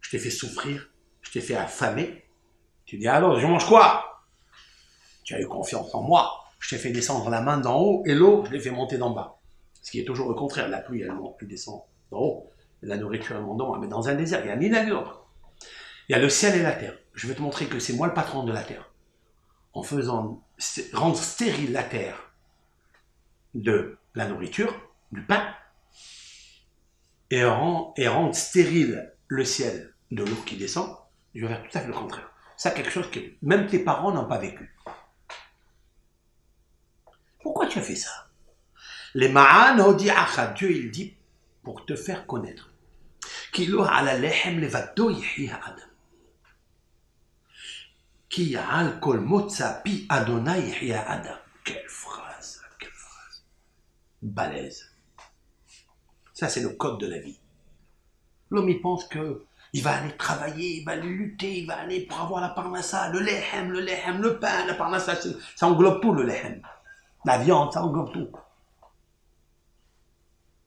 Je t'ai fait souffrir, je t'ai fait affamer. Tu dis alors, je mange quoi? Tu as eu confiance en moi. Je t'ai fait descendre la main d'en haut et l'eau, je l'ai fait monter d'en bas. Ce qui est toujours le contraire. La pluie, elle, monte, elle descend d'en haut. La nourriture, elle monte d'en bas. Mais dans un désert, il n'y a ni l'un ni l'autre. Il y a le ciel et la terre. Je vais te montrer que c'est moi le patron de la terre. En faisant rendre stérile la terre de la nourriture, du pain, et rendre, et rendre stérile le ciel de l'eau qui descend, je vais faire tout à fait le contraire. Ça, quelque chose que même tes parents n'ont pas vécu. Pourquoi tu as fait ça? Les ma'an dit Dieu il dit pour te faire connaître. Quelle phrase, quelle phrase. Balèze. Ça, c'est le code de la vie. L'homme, il pense que il va aller travailler, il va aller lutter, il va aller pour avoir la parnassa, le lehem, le lehem, le pain, la parnassa, ça englobe tout le lehem. La viande, ça englobe tout.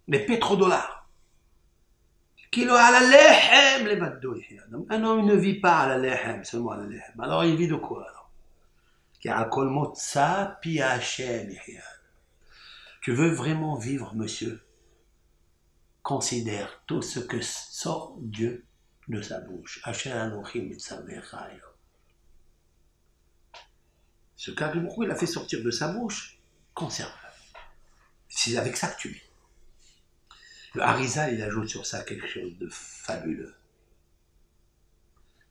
Les pétrodollars. Un homme ne vit pas à la lehem, seulement à la. Alors il vit de quoi alors? Tu veux vraiment vivre, monsieur? Considère tout ce que sort Dieu de sa bouche. Ce qu'Akadosh il a fait sortir de sa bouche, conserve-le. C'est avec ça que tu vis. Le Harizal, il ajoute sur ça quelque chose de fabuleux.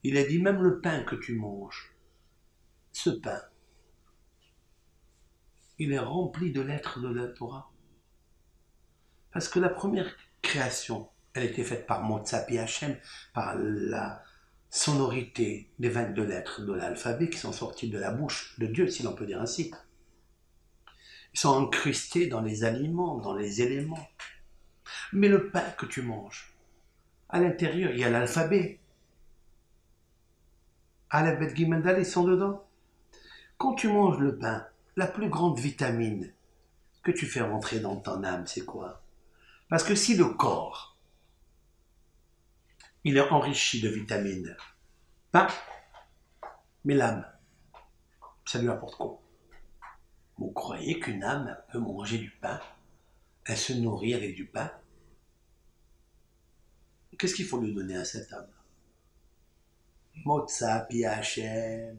Il a dit même le pain que tu manges, ce pain, il est rempli de lettres de la Torah. Parce que la première création, elle était faite par Motsapi Hachem, par la sonorité des 22 lettres de l'alphabet qui sont sorties de la bouche de Dieu, si l'on peut dire ainsi. Ils sont incrustés dans les aliments, dans les éléments. Mais le pain que tu manges, à l'intérieur, il y a l'alphabet. Alphabet Gimendal, ils sont dedans. Quand tu manges le pain, la plus grande vitamine que tu fais rentrer dans ton âme, c'est quoi? Parce que si le corps, il est enrichi de vitamines, pain, mais l'âme, ça lui apporte quoi? Vous croyez qu'une âme peut manger du pain? Elle se nourrit avec du pain? Qu'est-ce qu'il faut lui donner à cette âme Motsa Hachem,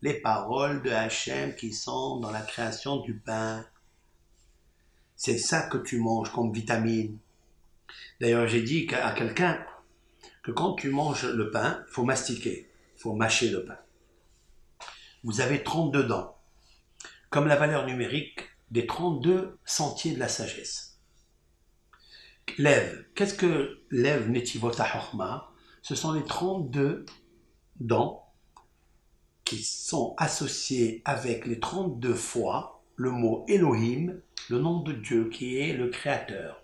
les paroles de Hachem qui sont dans la création du pain. C'est ça que tu manges comme vitamine. D'ailleurs, j'ai dit à quelqu'un que quand tu manges le pain, il faut mastiquer, il faut mâcher le pain. Vous avez 32 dents, comme la valeur numérique des 32 sentiers de la sagesse. Lève. Qu'est-ce que lève Netivota Chorma Ce sont les 32 dents qui sont associées avec les 32 fois le mot Elohim, le nom de Dieu qui est le créateur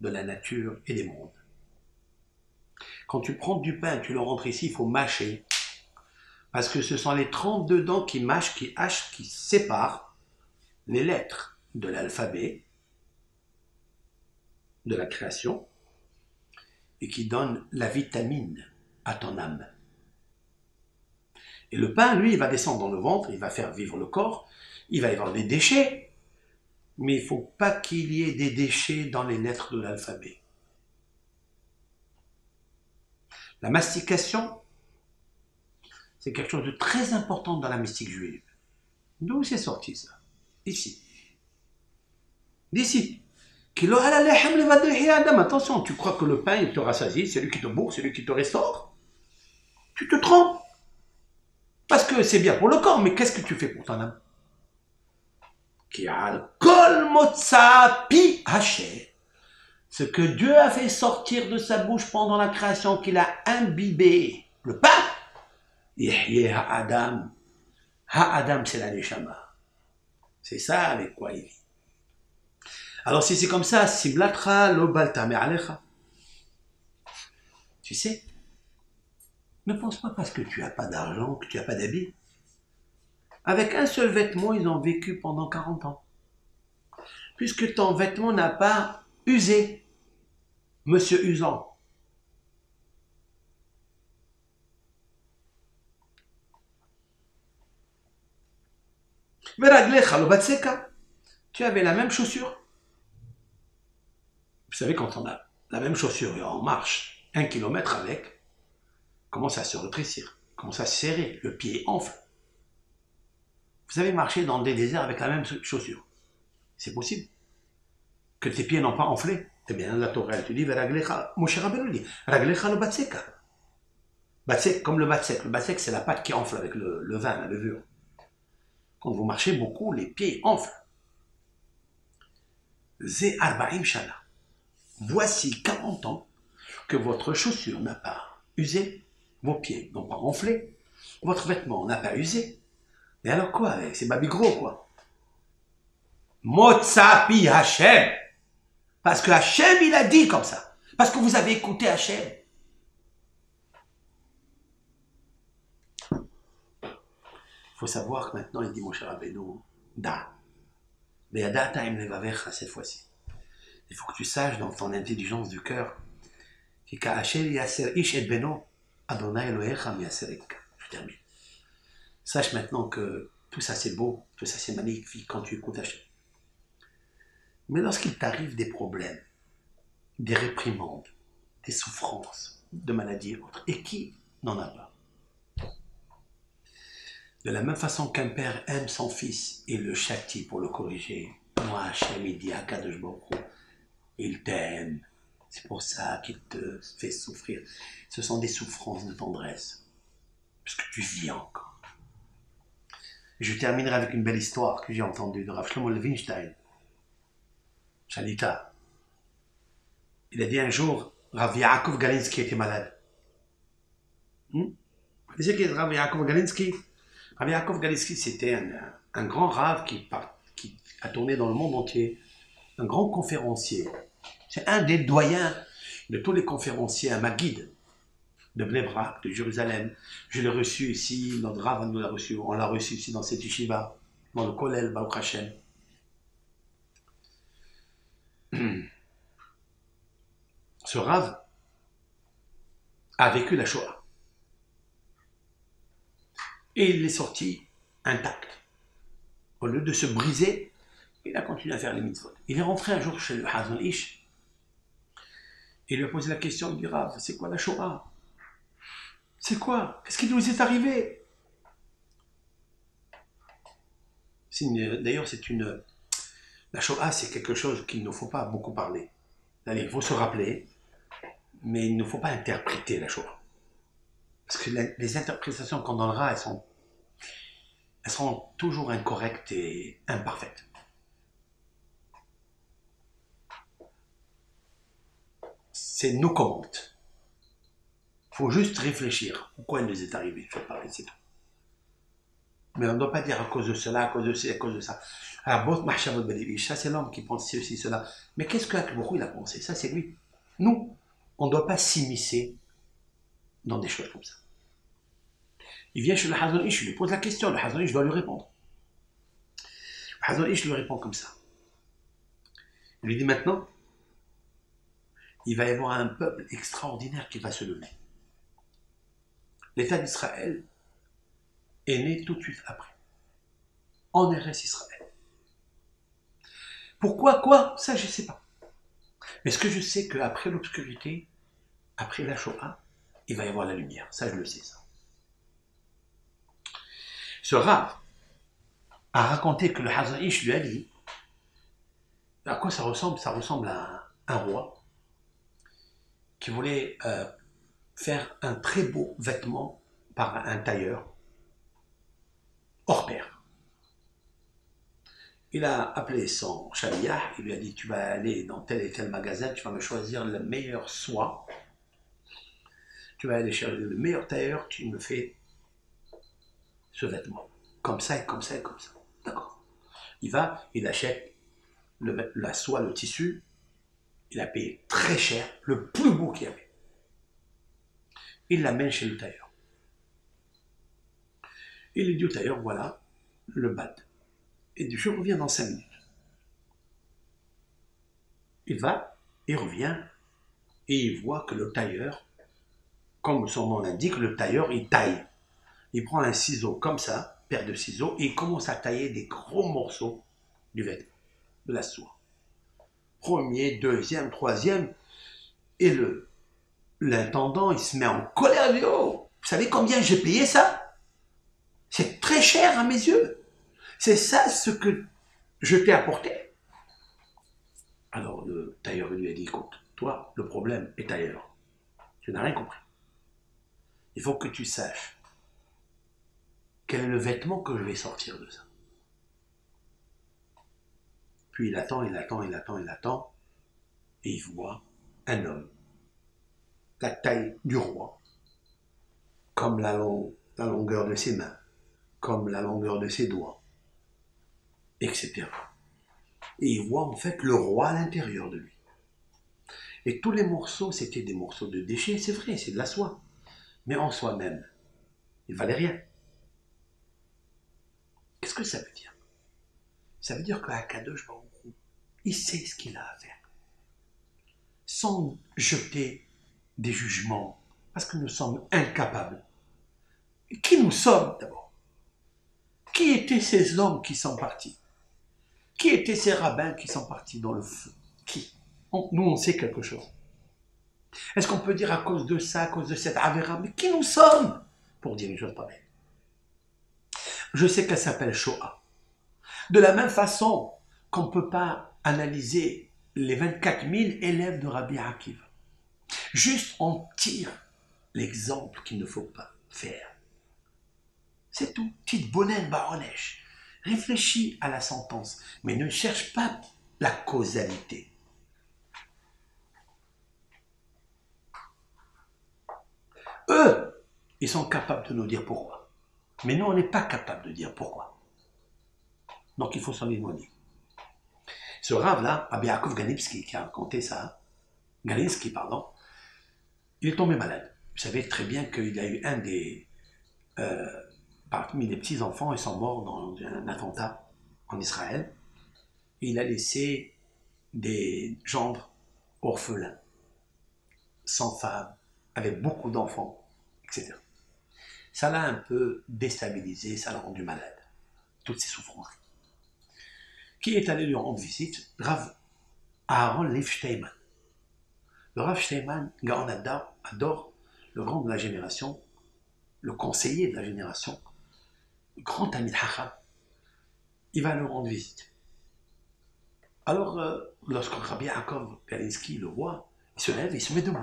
de la nature et des mondes. Quand tu prends du pain, tu le rentres ici, il faut mâcher. Parce que ce sont les 32 dents qui mâchent, qui hachent, qui séparent les lettres de l'alphabet, de la création, et qui donnent la vitamine à ton âme. Et le pain, lui, il va descendre dans le ventre, il va faire vivre le corps, il va y avoir des déchets, mais il ne faut pas qu'il y ait des déchets dans les lettres de l'alphabet. La mastication, c'est quelque chose de très important dans la mystique juive. D'où c'est sorti ça? Ici. D'ici. Attention, tu crois que le pain, il te rassasie, c'est lui qui te bourre, c'est lui qui te restaure? Tu te trompes. Parce que c'est bien pour le corps, mais qu'est-ce que tu fais pour ton âme? Ce que Dieu a fait sortir de sa bouche pendant la création, qu'il a imbibé, le pain, Adam. Ha-Adam, c'est la neshama. C'est ça avec quoi il vit. Alors si c'est comme ça, Siblatra lo alecha. Tu sais, ne pense pas parce que tu n'as pas d'argent, que tu n'as pas d'habits. Avec un seul vêtement, ils ont vécu pendant 40 ans. Puisque ton vêtement n'a pas usé, monsieur usant. Tu avais la même chaussure. Vous savez, quand on a la même chaussure et on marche un kilomètre avec, commence à se rétrécir, commence à se serrer, le pied enfle. Vous avez marché dans des déserts avec la même chaussure. C'est possible. Que tes pieds n'ont pas enflé. Eh bien, la Torah, tu dis, mon cher dit, raglecha le batseka. Batsek, comme le batsek. Le batsek, c'est la pâte qui enfle avec le, vin, la levure. Quand vous marchez beaucoup, les pieds enflent. Zé arba'im. Voici 40 ans que votre chaussure n'a pas usé, vos pieds n'ont pas enflé, votre vêtement n'a pas usé, et alors quoi C'est Babi Gros, quoi. Motsapi Hachem. Parce que Hachem, il a dit comme ça. Parce que vous avez écouté Hachem. Faut savoir que maintenant, il dit, mon cher Abedou, da. Mais cette fois-ci. Il faut que tu saches dans ton intelligence du cœur que Hachem ish et beno, Adonai Elohecha Je termine. Sache maintenant que tout ça c'est beau, tout ça c'est magnifique quand tu écoutes Hachem. Mais lorsqu'il t'arrive des problèmes, des réprimandes, des souffrances, de maladies et autres, et qui n'en a pas? De la même façon qu'un père aime son fils et le châtie pour le corriger, moi Hachem il dit à il t'aime. C'est pour ça qu'il te fait souffrir. Ce sont des souffrances de tendresse, puisque tu vis encore je terminerai avec une belle histoire que j'ai entendue de Rav Shlomo Levinstein. Shalita. Il a dit un jour, Rav Yaakov Galinsky était malade. Hmm? Vous savez qui est Rav Yaakov Galinsky Rav Yaakov c'était un, grand Rav qui, a tourné dans le monde entier, un grand conférencier. C'est un des doyens de tous les conférenciers à Magid de Bnebrak, de Jérusalem. Je l'ai reçu ici, notre Rav nous l'a reçu, on l'a reçu ici dans cette yeshiva, dans le Kolel Baruch. Ce Rav a vécu la Shoah. Et il est sorti intact. Au lieu de se briser, il a continué à faire les mitzvot. Il est rentré un jour chez le Hazon Ish. Il lui a posé la question, dit Rav, c'est quoi la Shoah? C'est quoi? Qu'est-ce qui nous est arrivé? D'ailleurs, c'est une. La Shoah, c'est quelque chose qu'il ne faut pas beaucoup parler. Il faut se rappeler, mais il ne faut pas interpréter la Shoah. Parce que les interprétations qu'on donnera, elles sont, elles seront toujours incorrectes et imparfaites. c'est nos commandes. Il faut juste réfléchir. Pourquoi il nous est arrivé faire pareil, c'est tout. Mais on ne doit pas dire à cause de cela, à cause de cela, à cause de ça. Alors, ça c'est l'homme qui pense ceci, cela. Mais qu'est-ce que Akbourou il a pensé? Ça c'est lui. Nous, on ne doit pas s'immiscer dans des choses comme ça. Il vient chez le Hazan Ish, il lui pose la question, le Hazan Ish doit lui répondre. Le Hazan Ish lui répond comme ça. Il lui dit maintenant, il va y avoir un peuple extraordinaire qui va se lever. L'État d'Israël est né tout de suite après, en RS Israël. Pourquoi quoi? Ça, je ne sais pas. Mais ce que je sais, qu'après l'obscurité, après la Shoah, il va y avoir la lumière. Ça, je le sais, ça. Ce Rav a raconté que le Hazaïch lui a dit à quoi ça ressemble Ça ressemble à un, roi qui voulait euh, faire un très beau vêtement par un tailleur hors pair. Il a appelé son chaliah, il lui a dit Tu vas aller dans tel et tel magasin, tu vas me choisir le meilleur soie. Tu vas aller chercher le meilleur tailleur, tu me fais ce vêtement. Comme ça et comme ça et comme ça. D'accord. Il va, il achète la soie, le tissu. Il a payé très cher, le plus beau qu'il y avait. Il l'amène chez le tailleur. Il lui dit au tailleur Voilà le bad et je reviens dans cinq minutes. Il va, il revient, et il voit que le tailleur, comme son nom l'indique, le tailleur, il taille. Il prend un ciseau comme ça, paire de ciseaux, et il commence à tailler des gros morceaux du vêtement, de la soie. Premier, deuxième, troisième, et le l'intendant, il se met en colère, il oh, vous savez combien j'ai payé ça? C'est très cher à mes yeux. C'est ça ce que je t'ai apporté. Alors le tailleur lui a dit, écoute, toi, le problème est ailleurs. Tu n'as rien compris. Il faut que tu saches quel est le vêtement que je vais sortir de ça. Puis il attend, il attend, il attend, il attend, et il voit un homme, la taille du roi, comme la longueur de ses mains, comme la longueur de ses doigts, etc. Et il voit en fait le roi à l'intérieur de lui. Et tous les morceaux, c'était des morceaux de déchets, c'est vrai, c'est de la soie. Mais en soi-même, il valait rien. Que ça veut dire? Ça veut dire qu'Akadosh Baruch il sait ce qu'il a à faire. Sans jeter des jugements, parce que nous sommes incapables. Qui nous sommes d'abord? Qui étaient ces hommes qui sont partis? Qui étaient ces rabbins qui sont partis dans le feu? Qui? Nous, on sait quelque chose. Est-ce qu'on peut dire à cause de ça, à cause de cette avéra? Mais qui nous sommes pour dire une chose pareille? Je sais qu'elle s'appelle Shoah. De la même façon qu'on ne peut pas analyser les 24 000 élèves de Rabbi Akiva. Juste on tire l'exemple qu'il ne faut pas faire. C'est tout. Petite bonne baronèche réfléchis à la sentence, mais ne cherche pas la causalité. Eux, ils sont capables de nous dire pourquoi. Mais nous, on n'est pas capable de dire pourquoi. Donc il faut s'en éloigner. Ce rave-là, Abiakov Ganipski, qui a raconté ça, Galinski, pardon, il est tombé malade. Vous savez très bien qu'il a eu un des euh, parmi les petits-enfants, ils sont morts dans un attentat en Israël. il a laissé des gendres orphelins, sans femme, avec beaucoup d'enfants, etc. Ça l'a un peu déstabilisé, ça l'a rendu malade, toutes ces souffrances. Qui est allé lui rendre visite? Rav Aaron Leif Le Rav Steinman, Gaon adore le grand de la génération, le conseiller de la génération, grand ami de Hacham, il va le rendre visite. Alors, euh, lorsque Rabbi Yaakov Galinski le voit, il se lève et il se met debout.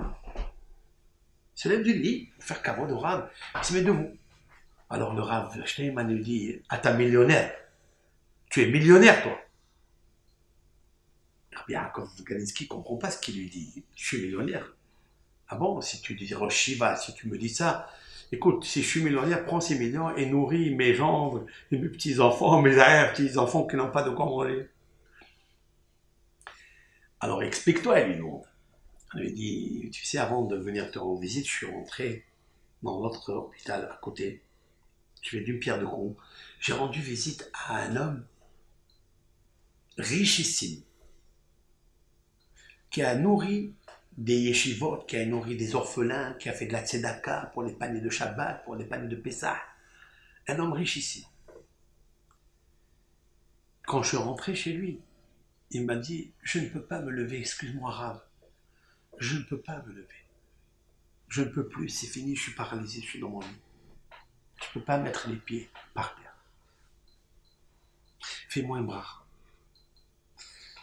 Se lève du lit pour faire kavod au Rav, il se met debout. Alors le Rav Steinman lui dit À ta millionnaire, tu es millionnaire toi. Rabbi Yaakov Galinski ne comprend pas ce qu'il lui dit. Je suis millionnaire. Ah bon, si tu dis Shiva, si tu me dis ça, écoute, si je suis millionnaire, prends ces millions et nourris mes et mes petits-enfants, mes arrière-petits-enfants qui n'ont pas de quoi manger. Alors explique-toi, lui. Elle lui dit, tu sais, avant de venir te rendre visite, je suis rentré dans l'autre hôpital à côté. Je vais d'une pierre de con. J'ai rendu visite à un homme richissime qui a nourri des yeshivot, qui a nourri des orphelins, qui a fait de la tzedaka pour les paniers de Shabbat, pour les paniers de Pessah. Un homme richissime. Quand je suis rentré chez lui, il m'a dit, je ne peux pas me lever, excuse-moi Rav, je ne peux pas me lever. Je ne peux plus, c'est fini, je suis paralysé, je suis dans mon lit. Je ne peux pas mettre les pieds par terre. Fais-moi un bras.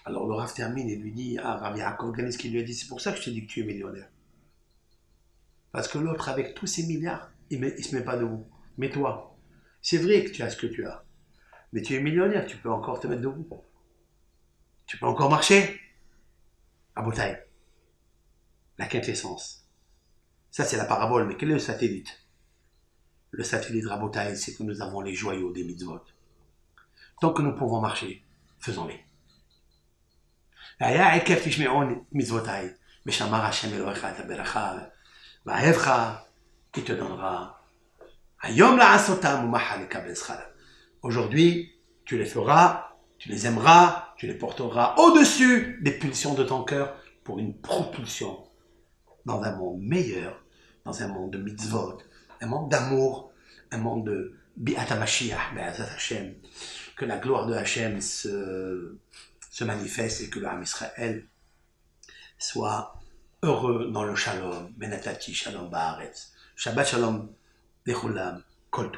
Alors le Rav termine et lui dit, ah Rav Yaakov ce qu'il lui a dit, c'est pour ça que je t'ai dit que tu es millionnaire. Parce que l'autre, avec tous ses milliards, il ne se met pas debout. Mais toi, c'est vrai que tu as ce que tu as. Mais tu es millionnaire, tu peux encore te mettre debout. Tu peux encore marcher. À bouteille La quintessence. Ça, c'est la parabole. Mais quel est le satellite Le satellite Rabotaï, c'est que nous avons les joyaux des mitzvot. Tant que nous pouvons marcher, faisons-les. והיה עקב תשמעון מצוותיי, ושמר השם אלוהיך את הברכה, ואהבך, כי te donnera. היום לעשותם ומחר לקבל שכרם. Aujourd'hui, tu les feras, tu les aimeras, tu les porteras au-dessus des pulsions de ton cœur pour une propulsion dans un monde meilleur, dans un monde de mitzvot, un monde d'amour, un monde de bi'at Mashiach, Hashem, que la gloire de Hashem se se manifeste et que l'âme Israël soit heureux dans le shalom, benatati shalom ba'aretz. Shabbat shalom, lechulam, kol